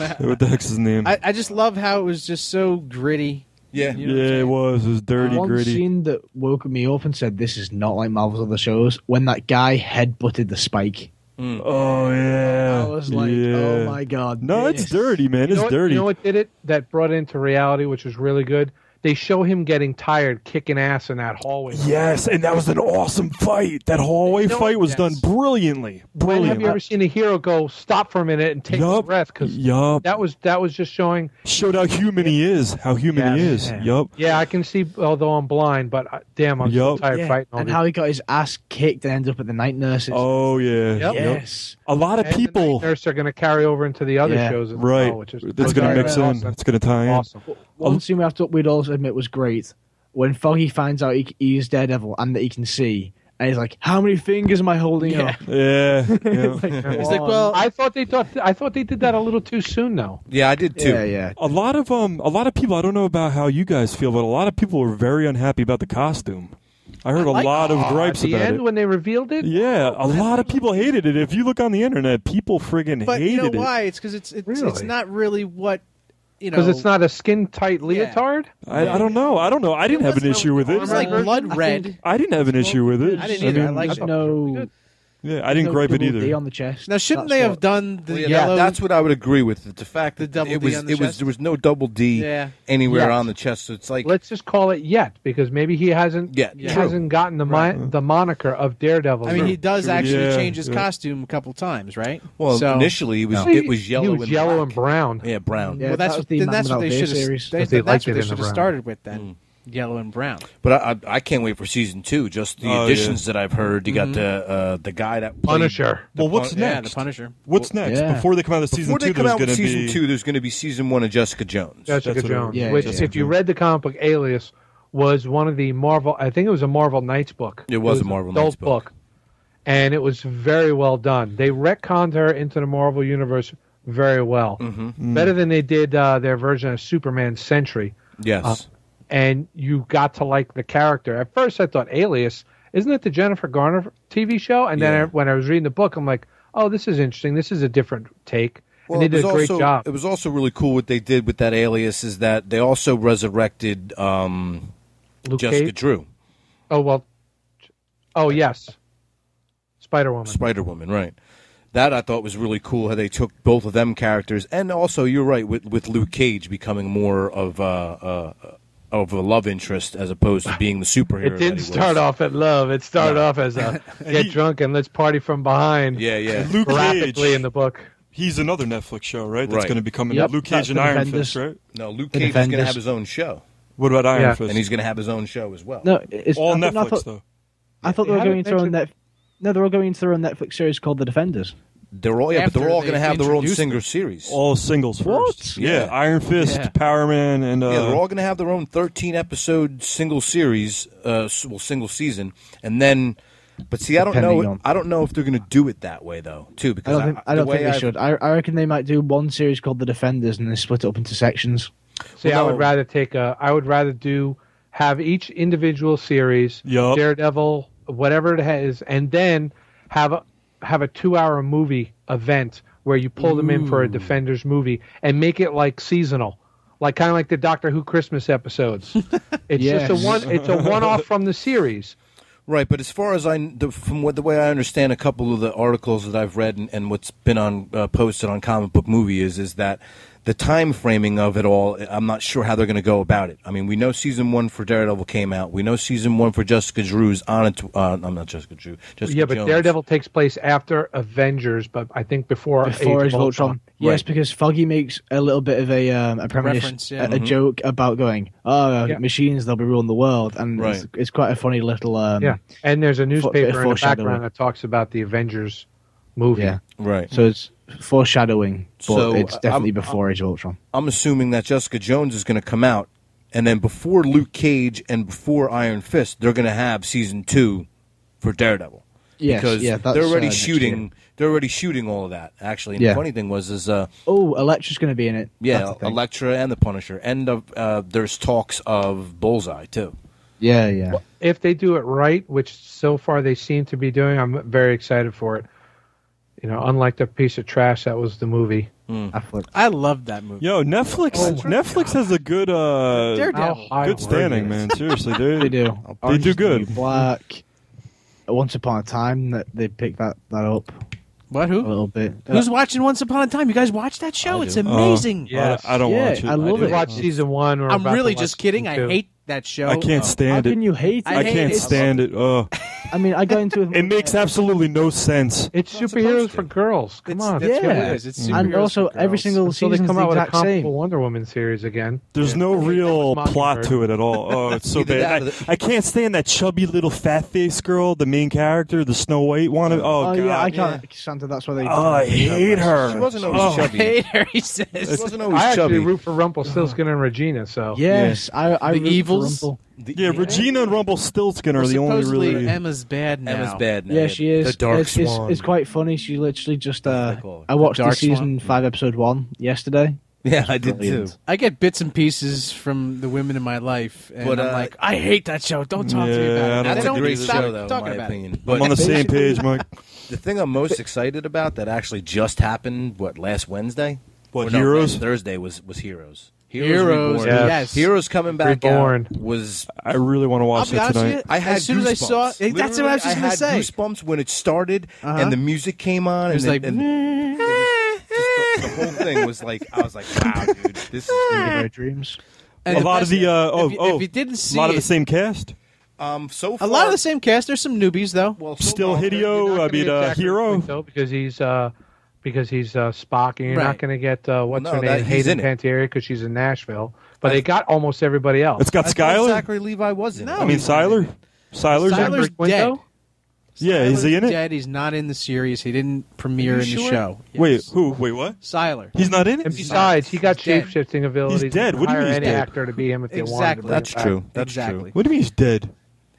[LAUGHS] what the heck's his name? I, I just love how it was just so gritty. Yeah. You know yeah, it was. It was dirty, One gritty. scene that woke me up and said, "This is not like Marvel's other shows." When that guy headbutted the spike, Mm. Oh yeah. I was like, yeah. "Oh my god!" No, this- it's dirty, man. You It's know, what, dirty. you know what did it? That brought it into reality, which was really good. They show him getting tired, kicking ass in that hallway. Yes, and that was an awesome fight. That hallway You know fight was Yes. done brilliantly. When Brilliant. have you ever seen a hero go stop for a minute and take a breath? Because Yup. that was that was just showing. Showed how human he is. How human he is. Yeah. Yup. Yeah, I can see. Although I'm blind, but I, damn, I'm so Yup. tired Yeah, fighting and these- how he got his ass kicked and ended up at the night nurses. Oh yeah. Yep. yes, A lot of And the people. night nurse are going to carry over into the other Yeah. shows as Right. well, which is It's which gonna mix in. awesome. It's gonna tie in. Awesome. One scene we have to we'd also admit was great when Foggy finds out he, he's Daredevil and that he can see, and he's like, "How many fingers am I holding Yeah. up?" [LAUGHS] Yeah. yeah. [LAUGHS] He's like, well, I thought they thought I thought they did that a little too soon though. Yeah, I did too. Yeah, yeah. a lot of um, a lot of people. I don't know about how you guys feel, but a lot of people were very unhappy about the costume. I heard a like- lot of gripes At gripes the about end it. when they revealed it, Yeah, a lot of people hated it. If you look on the internet, people friggin' but you know it. why? It's because it's it's, it's not really what you know. because it's not a skin tight leotard. I, I don't know. I don't know. I didn't have an issue with It it. was like blood red. I didn't have an issue with it. I didn't either. I mean, liked it. no, Yeah, I didn't no gripe it double D either. on the chest. Now, shouldn't That's they what- have done the Well, yeah, yellow? that's what I would agree with. The fact The that double it D was, on the it was chest? there was no double D Yeah. anywhere Yes. on the chest. So it's like Let's just call it yet because maybe he hasn't Yeah, he true. hasn't gotten the mi- the moniker of Daredevil. I mean, he yet. does actually Yeah, change his yeah. costume a couple times, right? well, so, initially it was He- it was yellow he was and yellow black. and brown. Yeah, brown. Yeah, well, that's was what, the then Man that's what Without they Fear should have. series. They, they that's liked what it they in the should have brown. started with then. Mm. Yellow and brown. But I, I I can't wait for season two. Just the Oh, additions that I've heard. You got the uh, the guy that played- Punisher. the Well, what's Pun- next? Yeah, the Punisher. What's next? Yeah. Before they come out of season Before they two, come there's out going with to season be two, there's going to be season one of Jessica Jones. Jessica That's Jones, Yeah, which, Jessica if you read the comic book Alias, was one of the Marvel. I think it was a Marvel Knights book. It was a Marvel Knights book. and it was very well done. They retconned her into the Marvel universe very well, Mm-hmm. better than they did uh, their version of Superman Sentry. Yes. Uh, and you got to like the character. At first, I thought Alias isn't it the Jennifer Garner TV show? And then Yeah. I, when I was reading the book, I'm like, oh, this is interesting. This is a different take. Well, and they it did a great also, job. It was also really cool what they did with that alias is that they also resurrected um, Luke Jessica Cage? Drew, Oh well. Oh yes. Spider Woman. Spider Woman, right? That I thought was really cool how they took both of them characters, and also you're right with with Luke Cage becoming more of a uh, of a love interest as opposed to being the superhero. It that didn't start off at love. It started off as a [LAUGHS] get drunk and let's party from behind. Yeah, yeah. Luke Graphically Cage. in the book. He's another Netflix show, right? That's Right. going to be coming. Yep, Luke Cage and Iron Defenders. Fist, right? No, Luke The Cage is going to have his own show, What about Iron Yeah. Fist? and he's going to have his own show as well. No, it's all I I Netflix thought, though. I thought they They were going haven't through on mentioned- net. No, they're all going into their own Netflix series called The Defenders. They're all yeah, but they're all going to have their own introduced single series. All singles first. What? Yeah, Yeah. Iron Fist, Yeah. Power Man, and uh, yeah, they're all going to have their own 13 episode single series, uh, well, single season, and then. But see, I don't know. on- I don't know if they're going to do it that way though, too. I Because don't think, I the don't way think they I've- should. I, I reckon they might do one series called The Defenders and then split it up into sections. See, Well, I would rather take a. I would rather do have each individual series, Yup. Daredevil, whatever it has, and then have a have a two hour movie event where you pull them in for a Defenders movie and make it like seasonal, like kind of like the Doctor Who Christmas episodes. [LAUGHS] It's Yes. just a one. It's a one off from the series. Right, but as far as I, the, from what the way I understand, a couple of the articles that I've read and, and what's been on uh, posted on Comic Book Movie is is that the time framing of it all, I'm not sure how they're going to go about it. I mean, we know season one for Daredevil came out. We know season one for Jessica Drew's on it. Uh, I'm not Jessica Drew. Jessica yeah, but Jones. Daredevil takes place after Avengers, but I think before Before Age Age of of Ultron. Yes, Right. because Foggy makes a little bit of a um, a premonition, reference, yeah. a, a joke about going, oh, Yeah. machines, they'll be ruling the world. And it's, Right. it's quite a funny little. Um, Yeah, and there's a bit of newspaper in the background that talks about the Avengers movie. Yeah. Right. So it's foreshadowing, but So, it's definitely I'm- before Age of Ultron. I'm assuming that Jessica Jones is going to come out, and then before Luke Cage and before Iron Fist, they're going to have season two for Daredevil. Yes, because yeah, that's, they're already uh, shooting. They're already shooting all of that. Actually, and Yeah. the funny thing was is uh, Oh, Elektra's going to be in it. yeah, That's. Elektra and the Punisher, and uh, uh, there's talks of Bullseye too. yeah, yeah. If they do it right, which so far they seem to be doing, I'm very excited for it. You know, unlike the piece of trash that was the movie. Affleck. I loved that movie. Yo, Netflix. Oh, Netflix has a good, uh, Daredevil. Good standing, man. Seriously, [LAUGHS] they They do. They Orange do is New good. Black. Once upon a time, that they picked that, that up What? Who? A little bit. Who's watching Once Upon a Time? You guys watch that show? It's do. amazing. Yes. I, I don't Yeah, watch it. I love do. it. We watched season one. We're I'm really just kidding. I hate that show. I can't How stand can it. you hate it? I I hate can't it. stand it. Oh, [LAUGHS] I mean, I got into it. [LAUGHS] it makes absolutely no sense. It's Not superheroes supposed for to. girls. Come It's- on. that's what Yeah. it is. It's and also for every girls. single Until they season come the out with a exact same. Wonder Woman series again. There's no real Mockingbird. plot to it at all. Oh, it's [LAUGHS] so Either bad. or I, the- I can't stand that chubby little fat face girl, the main character, the Snow White one. Oh, Oh, god. yeah, I can't. Santa, that's why they. Oh, I hate her. She wasn't always Oh. chubby. hate her, he says. She wasn't always I actually chubby. root for Rumpelstiltskin uh-huh. and Regina. So Yes, I. I The root for evils? Rumpel. The- Yeah, Regina and Rumpelstiltskin are Well, the only supposedly really. Emma's bad now. Emma's bad. now. Yeah, she is. The Dark it's, it's- Swan. It's, quite funny. She literally just. Uh, they call it. I watched The the Dark season Swan? five, episode one yesterday. yeah, I did too. I get bits and pieces from the women in my life, and But, I'm uh, like, I hate that show. Don't talk to me Yeah, about it. I don't They That's a think great stop show, though, in talking my about opinion. I'm on the same page, Mike. the thing I'm most excited about that actually just happened, what last Wednesday? What, Or no, Heroes? last Thursday was was Heroes. Heroes, Reborn. Yes. yes. Heroes coming back Reborn. out was I really want to I'll watch be it tonight. you. I had as soon as I saw goosebumps. it, that's what I was just I going to say. Goosebumps when it started Uh-huh. and the music came on. It was and, like, and, and it was the, the whole thing was like I was like, wow, dude, this is My [LAUGHS] dreams. And a lot of best- the uh, oh if you, oh, if you didn't a see lot of it, the same cast. um so a lot of the same cast. There's some newbies though. Well, so Still Hideo, I mean, get uh, Zachary Hero. Quinto because he's uh, because he's uh, Spock, and you're Right. not going to get uh, what's No, her name, he's Hayden in it. Panettiere, because she's in Nashville. But they got almost everybody else. It's got I Skyler. Zachary Levi wasn't. No. I mean, Sylar. Sylar's Sylar's in. Zachary Quinto? dead. Yeah, is he in it? Dead. He's not in the series. He didn't premiere in the sure? show. Wait, who? Wait, what? Sylar. He's not in it. And besides, he got shape shifting abilities. He's dead. What do you mean he's any dead? actor to be him if they wanted. Exactly. To bring That's him back. true. That's exactly. true. What do you mean he's dead?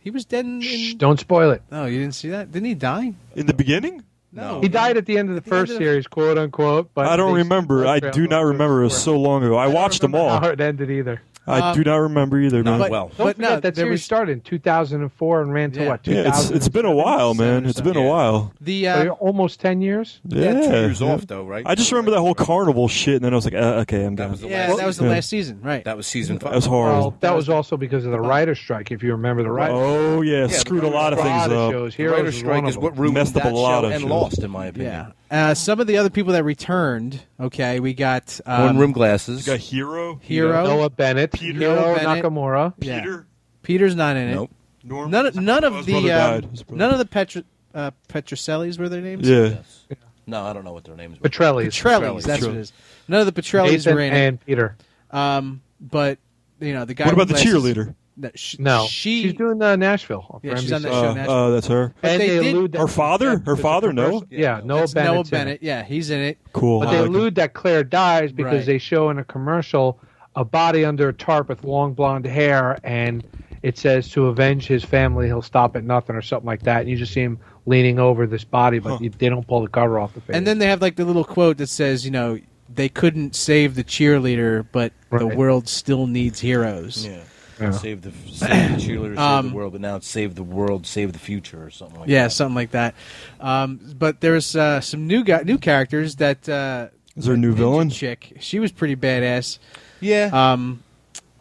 He was dead in. Shh, don't spoil it. oh, you didn't see that? Didn't he die? In the beginning? No. He died at the end of the the first of the- series, quote unquote. But I don't remember. I do not remember. It was so long ago. I watched them all. How it ended either. I Um, do not remember either, Not man. But, well. Don't but forget no, that there series was started in 2004 and ran to Yeah. what? yeah, it's it's been a while, man. It's been a Yeah. while. the uh, almost 10 years. Yeah, had two years yeah. off though, right? I just remember that whole carnival shit, and then I was like, uh, okay, I'm done. was the yeah, last that was the season. last season, right? That was season five. That was horrible. Well, that was also because of the writer's strike, if you remember the writer. Oh yeah, Yeah, screwed a lot of a things lot of up. shows. The Heroes writer's was strike one is of what them. ruined Messed up that a lot show of and shows. lost, in my opinion. Yeah. Uh, some of the other people that returned. Okay, we got um, One rim glasses. You got Hiro, Hiro. Noah Bennett, Peter Hiro Bennett. Nakamura. Yeah. Peter, Peter's not in it. Nope. Norm. None, of- none of his the brother um. His brother. none of the Petr- uh, Petrocellis were their names. Yeah, Yes. No, I don't know what their names were. Petrellis. Petrellis. That's what it is. None of the Petrellis Nathan were in it. and Peter. Um, but you know the guy. What about with the glasses- cheerleader? No, sh- No, she. she's doing uh, Nashville. Yeah, she's on NBC. that show. Uh, Nashville. uh, that's her. But And they they, did- allude that Her father? Her father? No? commercial- Yeah, Noah That's Bennett. Noah Bennett. Yeah, he's in it. Cool. But I they like it. allude that Claire dies because Right. they show in a commercial a body under a tarp with long blonde hair, and it says to avenge his family, he'll stop at nothing or something like that. And you just see him leaning over this body, but Huh. you, they don't pull the cover off the face. And then they have like the little quote that says, you know, they couldn't save the cheerleader, but the world still needs heroes. Yeah. Yeah. Save the save the cheerleader, save Um, the world, but now it's save the world, save the future, or something like Yeah, that. something like that. Um, but there's uh, some new guy, new characters that. Uh, Is there a new villain? Chick. She was pretty badass. Yeah. Um,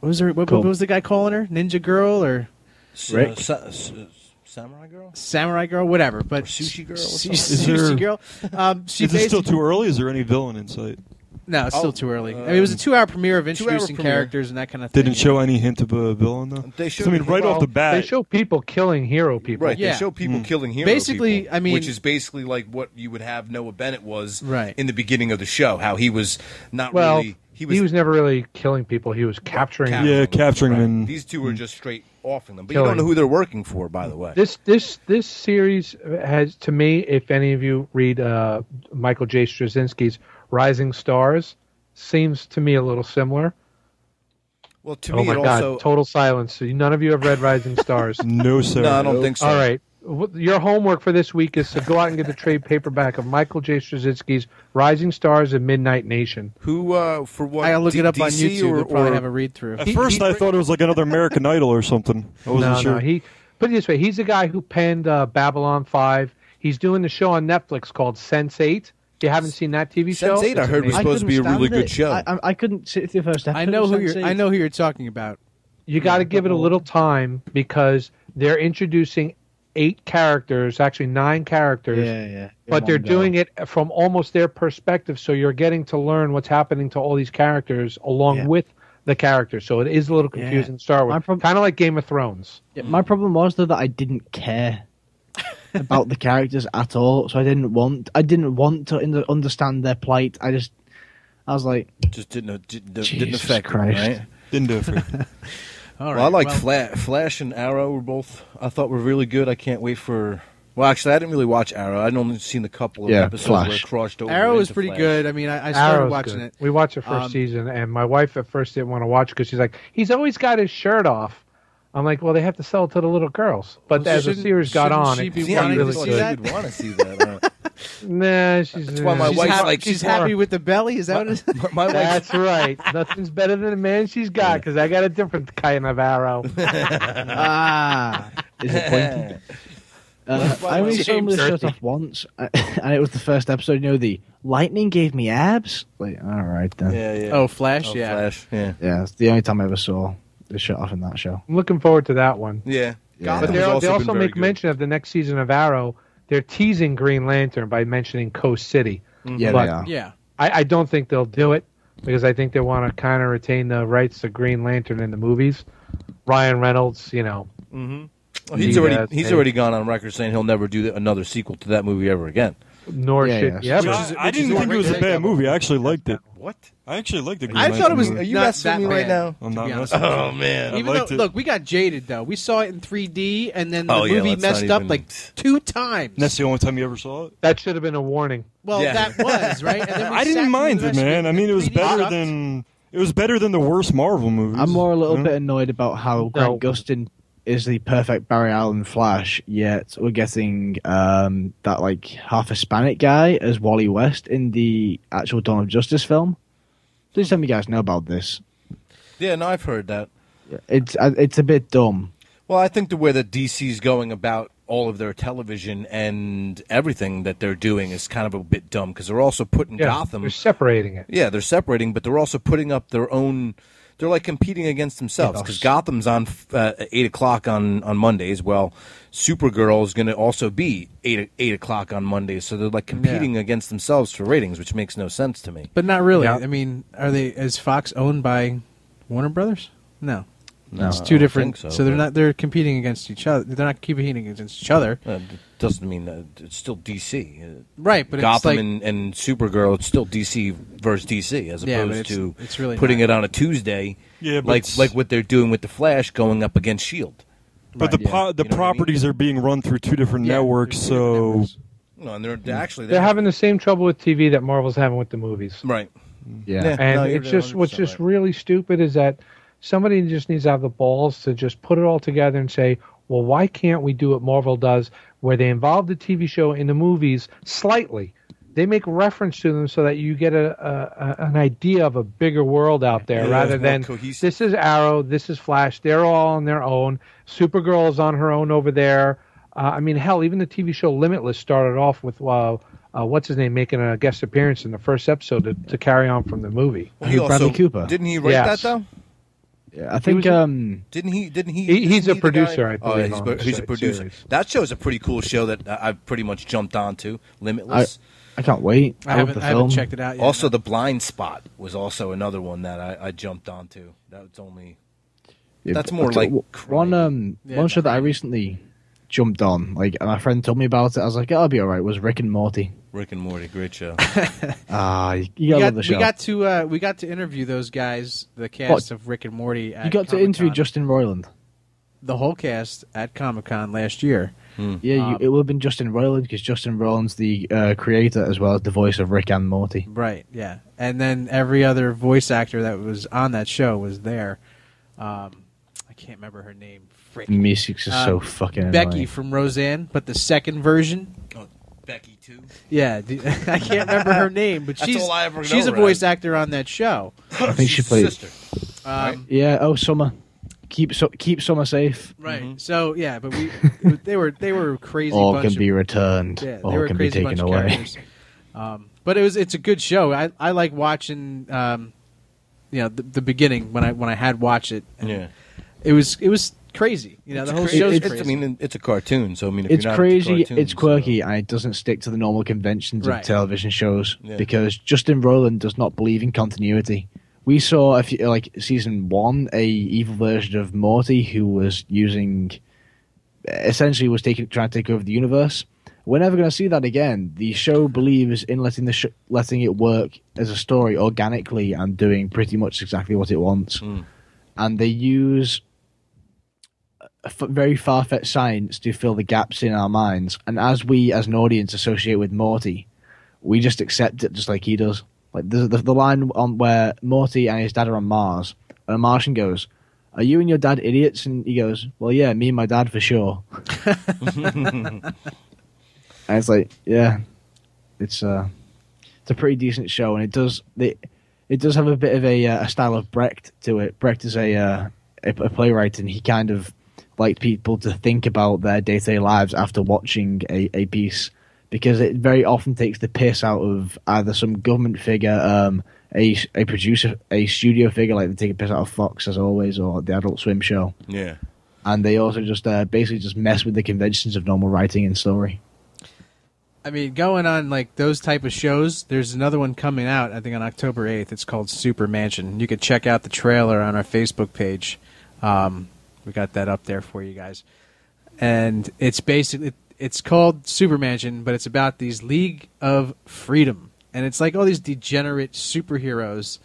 what was her? What, Cool. what was the guy calling her? Ninja girl or Rick? uh, sa- s- uh, samurai girl. samurai girl? Whatever. But Or sushi girl or Su- Is [LAUGHS] sushi there- girl. Um, [LAUGHS] she Is it still too early? Is there any villain in sight? No, it's Oh, still too early. I mean, it was a um, two-hour premiere of two-hour introducing premiere. characters and that kind of thing. Didn't show any hint of a villain though. They 'Cause, showed I mean, right Well, off the bat, they show people killing hero people. Right, Yeah. they show people Mm. killing hero Basically, people, I mean- which is basically like what you would have Noah Bennett was Right. in the beginning of the show. How he was not Well, really he was, never really killing people. He was capturing. capturing Yeah, them. capturing them Right. and- These two were just straight offing them, but you don't know who they're working for, by the way. This this this series has, to me, if any of you read uh, Michael J. Straczynski's Rising Stars, seems to me a little similar. well, to oh me, my it god! also Total silence. So none of you have read Rising Stars. [LAUGHS] no sir. no, I don't think so. All right. Wh- Your homework for this week is to go out and get the trade paperback of Michael J. Straczynski's Rising Stars and Midnight Nation. Who uh, for what? I'll look D- it up on DC YouTube. or, We'll probably or- have a read through. At He- first, he- I thought it was like another American Idol or something. I wasn't no, sure. no. He put it this way: he's the guy who penned uh, Babylon Five. He's doing the show on Netflix called Sense8. If you haven't seen that TV show, Sense8 I heard was supposed to be a really stand good show. I, I, I couldn't sit through the first episode. I know who of you're. Sense8. I know who you're talking about. you got to give it a little time because they're introducing eight characters, actually nine characters, Yeah, yeah. but they're doing it from almost their perspective. So you're getting to learn what's happening to all these characters along Yeah. with the characters. So it is a little Yeah. confusing to start My with, prob- kind of like Game of Thrones. Yeah, my problem was though that I didn't care [LAUGHS] about the characters at all, so I didn't want. I didn't want to in- understand their plight. I just, I was like, just didn't didn't, didn't affect him, Christ. right? Didn't do it for you. [LAUGHS] All right. well, I like well, Fla- Flash and Arrow were both. I thought were really good. I can't wait for. Well, actually, I didn't really watch Arrow. I'd only seen the couple of Yeah, episodes Flash. where it crossed over. Arrow is pretty Flash. good. I mean, I, I started Arrow's watching good. it. We watched the first Um, season, and my wife at first didn't want to watch because she's like, he's always got his shirt off. I'm like, well, they have to sell it to the little girls. But Well, as the series got on, she it be See, wanting really to see good. that? you'd want to see that. Uh, Nah, she's That's why my she's, wife's hap- like- she's She's more- happy with the belly. Is that what it is? [LAUGHS] my wife. That's right. Nothing's better than the man she's got because I got a different kind of arrow. [LAUGHS] ah, is it pointy? Uh, I only saw him with the shirt off once, [LAUGHS] and it was the first episode. You know, the lightning gave me abs. Like, all right then. Yeah, yeah. Oh, Flash. Oh, yeah. Flash. Yeah. Yeah, it's the only time I ever saw the shirt off in that show. I'm looking forward to that one. Yeah. Yeah. But they also they also make good. mention of the next season of Arrow. They're teasing Green Lantern by mentioning Coast City. Yeah, But- they are. Yeah. I, I don't think they'll do it because I think they want to kind of retain the rights to Green Lantern in the movies. Ryan Reynolds, you know, mm-hmm. Well, he's He already has he's a- already gone on record saying he'll never do another sequel to that movie ever again. Nor Yeah, should yeah. yeah, Which but- is- I didn't think it was a bad movie. I actually liked it. What? I actually liked the Green I thought it was movie. Are you not messing with me right now? I'm not messing with with Oh man. Even though, liked it. look, we got jaded though. We saw it in 3D, and then the Oh, movie let's not messed up like two times. That's the only time you ever saw it. that should have been a warning. well, Yeah. that was right. And then we [LAUGHS] I didn't mind it, man. I mean, it was better than it was better than the worst Marvel movies. I'm more a little you know? bit annoyed about how Grant No. Gustin is the perfect Barry Allen Flash, yet we're getting um, that like half Hispanic guy as Wally West in the actual Dawn of Justice film. Please let me guys know about this. Yeah, no, I've heard that. It's uh, it's a bit dumb. Well, I think the way that DC's going about all of their television and everything that they're doing is kind of a bit dumb because they're also putting Yeah, Gotham. they're separating it. Yeah, they're separating, but they're also putting up their own. They're like competing against themselves because Gotham's on uh, eight o'clock on on Mondays. Well, Supergirl is going to also be eight eight o'clock on Mondays, so they're like competing against themselves for ratings, which makes no sense to me. but not really. Yeah. I mean, are they? Is Fox owned by Warner Brothers? No, No, it's two don't different. think So, they're not. They're competing against each other. They're not competing against each other, uh, doesn't mean that it's still DC. Uh, right? But Gotham it's like and, and Supergirl, it's still DC versus DC as Yeah, opposed it's- to it's really putting not. it on a Tuesday, Yeah, like like what they're doing with the Flash going up against Shield. But the yeah. po- the You know what I mean? properties are being run through two different Yeah, networks, two different so networks. No, and they're, they're actually They're having the same trouble with TV that Marvel's having with the movies. right. Yeah. Yeah. And No, it's just what's just right. really stupid is that somebody just needs to have the balls to just put it all together and say, well, why can't we do what Marvel does, where they involve the TV show in the movies slightly? They make reference to them so that you get a, a, a an idea of a bigger world out there, Yeah, rather than cohesive. this is Arrow, this is Flash. They're all on their own. Supergirl is on her own over there. Uh, I mean, hell, even the TV show Limitless started off with uh, uh, what's his name making a guest appearance in the first episode to, to carry on from the movie. Well, he Who, Bradley also- Cooper? Didn't he write Yes. that though? Yeah, I think was um, Didn't he? Didn't he? He- he's a the producer, guy- I Oh, believe, he's, on a- he's a producer. series. That show's a pretty cool show that I- I've pretty much jumped onto. Limitless. I can't wait. I I, haven't, the I haven't checked it out yet. also, The Blind Spot was also another one that I, I jumped onto. That was only. Yeah, That's more like you one um Yeah, one show that I recently jumped on. Like and my friend told me about it. I was like, "I'll be all right." Was Rick and Morty? Rick and Morty, great show. [LAUGHS] Ah, you, you we gotta got, love the show. we got to uh, we got to interview those guys, the cast What? of Rick and Morty. At you got to Comic-Con. interview Justin Roiland. the whole cast at Comic Con last year. Yeah, you, Um, it would have been Justin Roiland because Justin Roiland's the uh, creator as well as the voice of Rick and Morty. Right, yeah. And then every other voice actor that was on that show was there. Um, I can't remember her name. Frick. The music's just so Um, fucking Becky annoying. from Roseanne, but the second version. Becky too. Yeah, d- [LAUGHS] I can't remember her name, but That's she's all I ever she's know, a voice Ryan. actor on that show. [LAUGHS] I think she played. Sister. Um, Yeah. Oh, Summer. Keep so keep Summer safe. Right. So yeah, but we [LAUGHS] they were they were a crazy. All bunch can of- be returned. Yeah, All they were a can be crazy taken of away. characters. Um, but it was it's a good show. I I like watching. Um, you know the, the beginning when I when I had watched it. and Yeah. It was it was crazy. You know the whole Cra- show's it's, crazy. I mean, it's a cartoon, so I mean, if It's you're not crazy. into cartoons, It's quirky, uh, and it doesn't stick to the normal conventions Right. of television shows Yeah. because Justin Roiland does not believe in continuity. We saw a few, like season one, a evil version of Morty who was using, essentially, was taking trying to take over the universe. We're never going to see that again. The show believes in letting the sh- letting it work as a story organically and doing pretty much exactly what it wants. Mm. And they use a f- very far fetched science to fill the gaps in our minds. And as we, as an audience, associate with Morty, we just accept it just like he does. Like the the, the line on where Morty and his dad are on Mars, and a Martian goes, are you and your dad idiots? And he goes, well, yeah, me and my dad for sure. [LAUGHS] [LAUGHS] and it's like, yeah, it's uh, it's a pretty decent show, and it does it, it does have a bit of a, uh, a style of Brecht to it. Brecht is a, uh, a a playwright, and he kind of liked people to think about their day to day lives after watching a, a piece because it very often takes the piss out of either some government figure, um, a a producer, a studio figure, like they take a piss out of Fox as always, or the Adult Swim show, Yeah. and they also just uh, basically just mess with the conventions of normal writing and story. I mean, going on like those type of shows, there's another one coming out. I think on October eighth. It's called Super Mansion. You could check out the trailer on our Facebook page. Um, we got that up there for you guys, and it's basically it's called Super Mansion, but it's about these League of Freedom, and it's like all these degenerate superheroes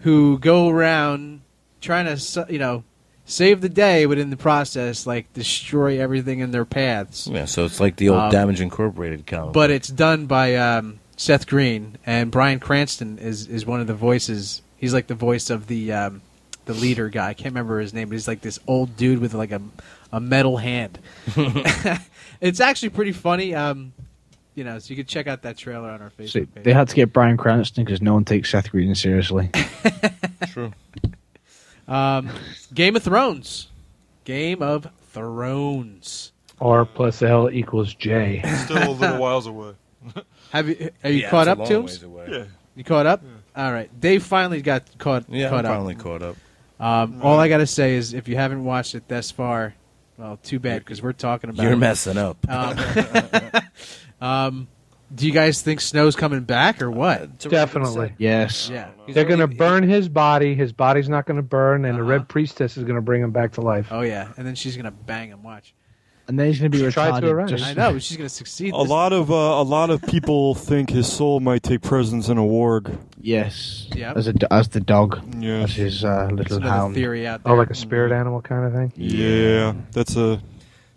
who go around trying to you know save the day, but in the process, like destroy everything in their paths. Yeah, so it's like the old Um, Damage Incorporated comic. But it's done by um, Seth Green and Bryan Cranston is is one of the voices. He's like the voice of the um, the leader guy. I can't remember his name, but he's like this old dude with like a a metal hand. [LAUGHS] [LAUGHS] it's actually pretty funny. Um, you know, so you can check out that trailer on our Facebook So page. they had to get Bryan Cranston because no one takes Seth Green seriously. [LAUGHS] True. um, Game of Thrones. Game of Thrones. R plus L equals J. Still a little whiles away. Have you are you Yeah, caught it's a up, long Tombs? ways away. Yeah. You caught up? All right. Dave finally got caught Yeah, caught I'm up. finally caught up. Um, all I got to say is, if you haven't watched it thus far, well, too bad because we're talking about. You're it. messing up. Um, [LAUGHS] um, do you guys think Snow's coming back or what? It's a really good Definitely. Yes. Yeah, They're going to burn his body. His body's not going to burn, and the Uh-huh. Red Priestess is going to bring him back to life. Oh yeah, and then she's gonna bang him. Watch. And then he's going to be Try to retarded. arrange. Just, I know she's gonna succeed. A this- lot of uh, a lot of people [LAUGHS] think his soul might take presence in a warg. Yes. Yep. As a as the dog, Yeah. as his uh, little hound. theory out there. Oh, like a spirit animal kind of thing. Yeah, that's a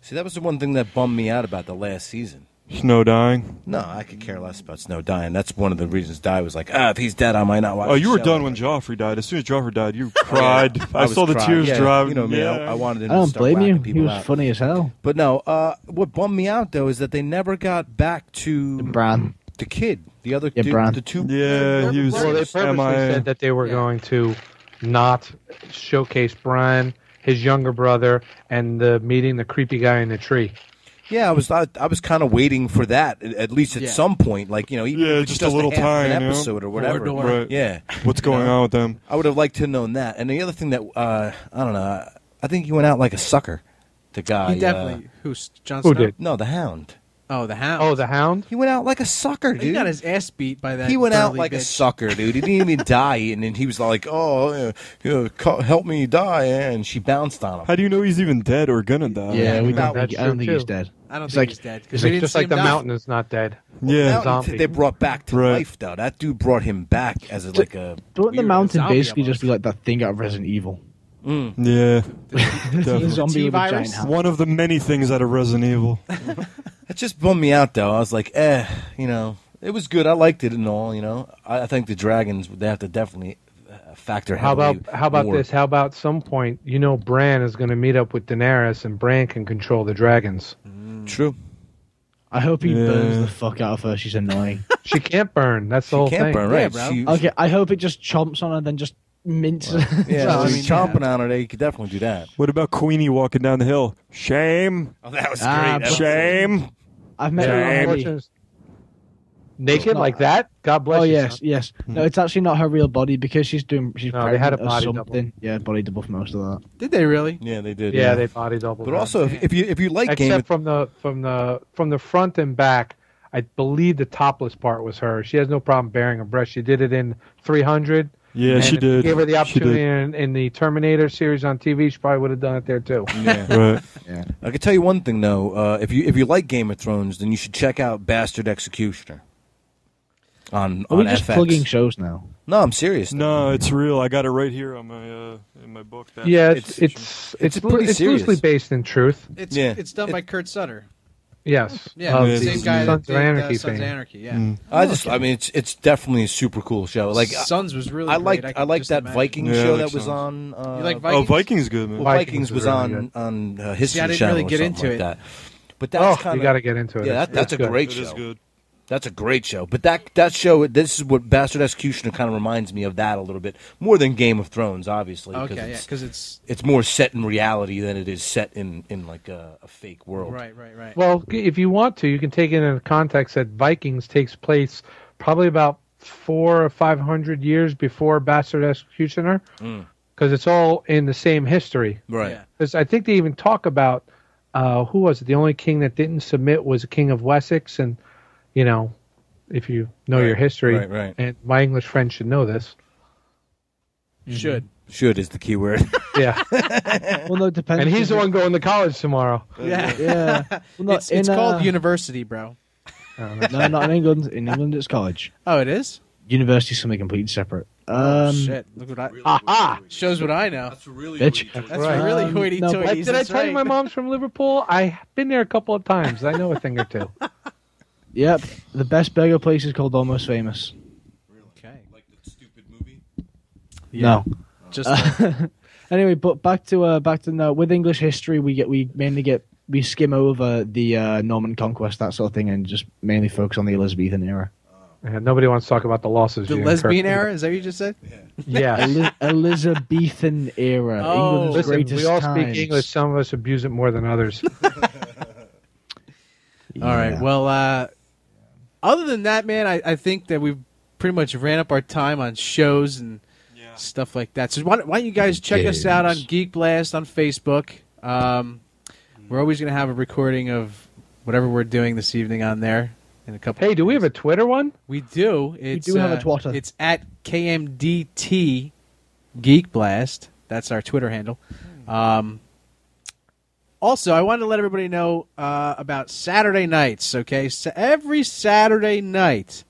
See, that was the one thing that bummed me out about the last season. Snow dying. No, I could care less about Snow dying. That's one of the reasons Die was like, ah, if he's dead, I might not watch. Oh, you were done when Joffrey died. As soon as Joffrey died, you [LAUGHS] cried. I, was saw the crying. tears Yeah, driving. You know me. I, Yeah. I wanted him I don't to start blame you. whacking He was out. funny as hell. But no, uh, what bummed me out though is that they never got back to Bran. the kid, the other, Yeah, dude, Bran. the two. Yeah, he was Well, they purposely MIA. said that they were Yeah. going to not showcase Brian, his younger brother, and the meeting the creepy guy in the tree. Yeah, I was I, I was kind of waiting for that at- at least at Yeah. some point, like you know, even Yeah, if it's just a little half time, an you know? episode or whatever. Door. Right. Yeah, What's going on with them? I would have liked to have known that. And the other thing that uh, I don't know, I think he went out like a sucker. The guy, he definitely. uh, who's Jon Who Snow? did? no, the Hound. Oh, the Hound. Oh, the Hound. He went out like a sucker, dude. He dude. got his ass beat by that. he went out burly like a bitch. sucker, dude. He didn't even die, and then he was like, "Oh, uh, uh, co- help me die," and she bounced on him. How do you know he's even dead or gonna die? Yeah, we that- don't think, that's I don't true, think he's too. dead. I don't It's think like- he's dead it's like- Just like the die. mountain is not dead. Yeah. Mountain they brought back to Right. life, though. That dude brought him back as a, like a. Don't the weird- mountain zombie basically almost. just be like that thing out of Resident Evil? Mm. Yeah. [LAUGHS] The [LAUGHS] Definitely. zombie with a T-virus? giant hound. One of the many things out of Resident Evil. [LAUGHS] It just bummed me out, though. I was like, eh, you know, it was good. I liked it and all. You know, I, I think the dragons they have to definitely uh, factor. How about how about more. this? How about some point? You know, Bran is going to meet up with Daenerys, and Bran can control the dragons. True. I hope he Yeah. burns the fuck out of her. She's annoying. [LAUGHS] She can't burn. That's the whole can't thing. burn, Yeah, right? bro. She- okay, I hope it just chomps on her, then just minces. Yeah, [LAUGHS] Well, I mean, he's chomping on her. They could definitely do that. What about Queenie walking down the hill? Shame. Oh, that was Ah, great. but- Shame. I've met her Yeah, already. unfortunately- Naked not- like that? God bless Oh you. yes, son. yes. No, it's actually not her real body because she's doing. She's No, they had a pregnant or double. something. Yeah, body double for most of that. Did they really? Yeah, they did. Yeah, they body double. But also, if, if you if you like Game except of from the from the from the front and back, I believe the topless part was her. She has no problem bearing a breast. She did it in 300. Yeah, and she if did. Gave her the opportunity in, in the Terminator series on TV. She probably would have done it there too. yeah. [LAUGHS] Right. Yeah. I can tell you one thing though. Uh, if you if you like Game of Thrones, then you should check out Bastard Executioner. On Are on we just FX. plugging shows now? No, I'm serious. No, it's real. I got it right here on my uh, in my book. That's- Yeah, it's It's- it's it's it's, pretty it's serious. loosely based in truth. It's Yeah. it's done by Kurt Sutter. Yes. Yeah, of Yeah, the same guy Sons that of did Anarchy uh, Sons of. Anarchy. Yeah, Mm. I just, I mean, it's it's definitely a super cool show. Like, Sons was really. I great. like I like that imagine. Viking Yeah, show like that was on. Uh, You like Vikings? Oh, Vikings? Vikings good, man. Well, Vikings Vikings was was really on good. on uh, History I didn't Channel really get into like it. that. But Oh, that's kind you of got to get into it. yeah, that, that's a it's good. great It is show. good. That's a great show. But that that show, this is what Bastard Executioner kind of reminds me of that a little bit more than Game of Thrones, obviously. Okay, yeah, it's, because it's it's more set in reality than it is set in in like a, a fake world. right, right, right. Well, if you want to, you can take it in a context that Vikings takes place probably about four or five hundred years before Bastard Executioner, because it's all in the same history. Right. Yeah. Because I think they even talk about uh, who was it? The only king that didn't submit was the King of Wessex, and you know, if you know your history, right, right. and my English friend should know this. Should Should is the key word. [LAUGHS] Yeah, Well, no, it depends. and he's the one going to college tomorrow. yeah. Yeah. [LAUGHS] Well, no, it's it's in, called uh, university, bro. No, not in England. In England, it's college. Oh, it is. University is something completely separate. Um, oh shit! Look what I Ah, shows what I know. That's really bitch. That's right. really Um, hoity no, toity. Did I tell you my mom's from Liverpool? I've been there a couple of times. I know a thing or two. [LAUGHS] Yep. The best burger place is called Almost Famous. Okay. Like the stupid movie. No. [LAUGHS] Just [LAUGHS] Anyway, but back to uh, back to no. With English history, we get we mainly get we skim over the uh, Norman conquest that sort of thing, and just mainly focus on the Elizabethan era. And nobody wants to talk about the losses. the lesbian incurred. era. Is that what you just said? Yeah. [LAUGHS] Eli- Elizabethan era. Oh. England's Listen, greatest we all times. speak English. Some of us abuse it more than others. All right. Well, uh, other than that, man, I, I think that we've pretty much ran up our time on shows and Yeah. stuff like that. So why, don't- why don't you guys check us out on Geek Blast on Facebook? Um, we're always going to have a recording of whatever we're doing this evening on there in a couple. hey, do we have a Twitter one? We do. It's, do have a uh, Twitter. It's at KMDT Geek Blast. That's our Twitter handle. Um, also, I wanted to let everybody know uh, about Saturday nights. Okay, so every Saturday night,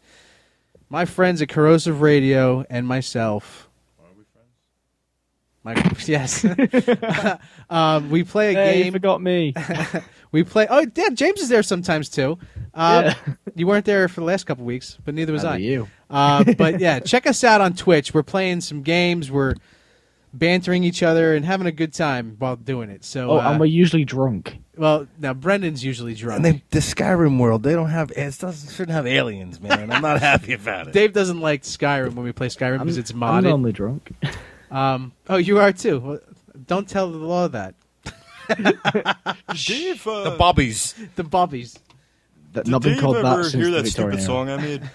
my friends at Corrosive Radio and myself. Are we friends? My, [LAUGHS] yes, [LAUGHS] um, we play a Hey, you game. forgot me. [LAUGHS] We play. Oh, yeah, James is there sometimes too. Um, Yeah. You weren't there for the last couple weeks, but neither was How I. you? Uh, but yeah, check us out on Twitch. We're playing some games. We're bantering each other and having a good time while doing it. So, Oh, uh, and we're usually drunk. well, now Brendan's usually drunk. And they, the Skyrim world, they don't have it doesn't shouldn't have aliens, man. I'm not happy about it. Dave doesn't like Skyrim when we play Skyrim because it's modded. I'm modded. normally drunk. Um, oh, you are too. Well, don't tell the law that. [LAUGHS] Dave, uh, the bobbies. The bobbies. That, did not been Dave called ever that since hear that stupid era. song I made?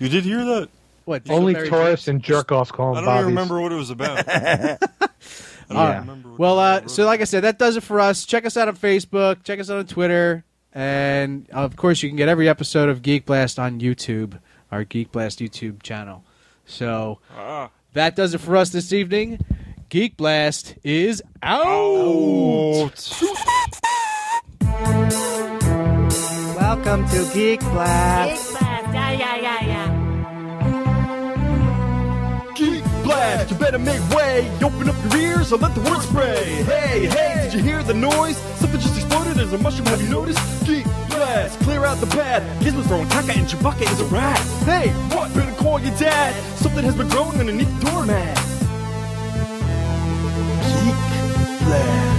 You did hear that? What? Only Dingleberry tourists and jerk offs call I them don't even bobbies. remember what it was about. [LAUGHS] I don't [LAUGHS] All right. remember what Well, it uh, was. so like I said, that does it for us. Check us out on Facebook. Check us out on Twitter, and of course, you can get every episode of Geek Blast on YouTube, our Geek Blast YouTube channel. So Ah. that does it for us this evening. Geek Blast is out. Welcome to Geek Blast. Yeah, yeah, yeah, yeah. You better make way. Open up your ears or let the word spray. Hey, hey, did you hear the noise? Something just exploded. There's a mushroom. Have you noticed? Geek blast. Clear out the path. Gizmo's throwing Taka and Chewbacca is a rat. Hey, what? Better call your dad. Something has been growing underneath the doormat. Geek blast.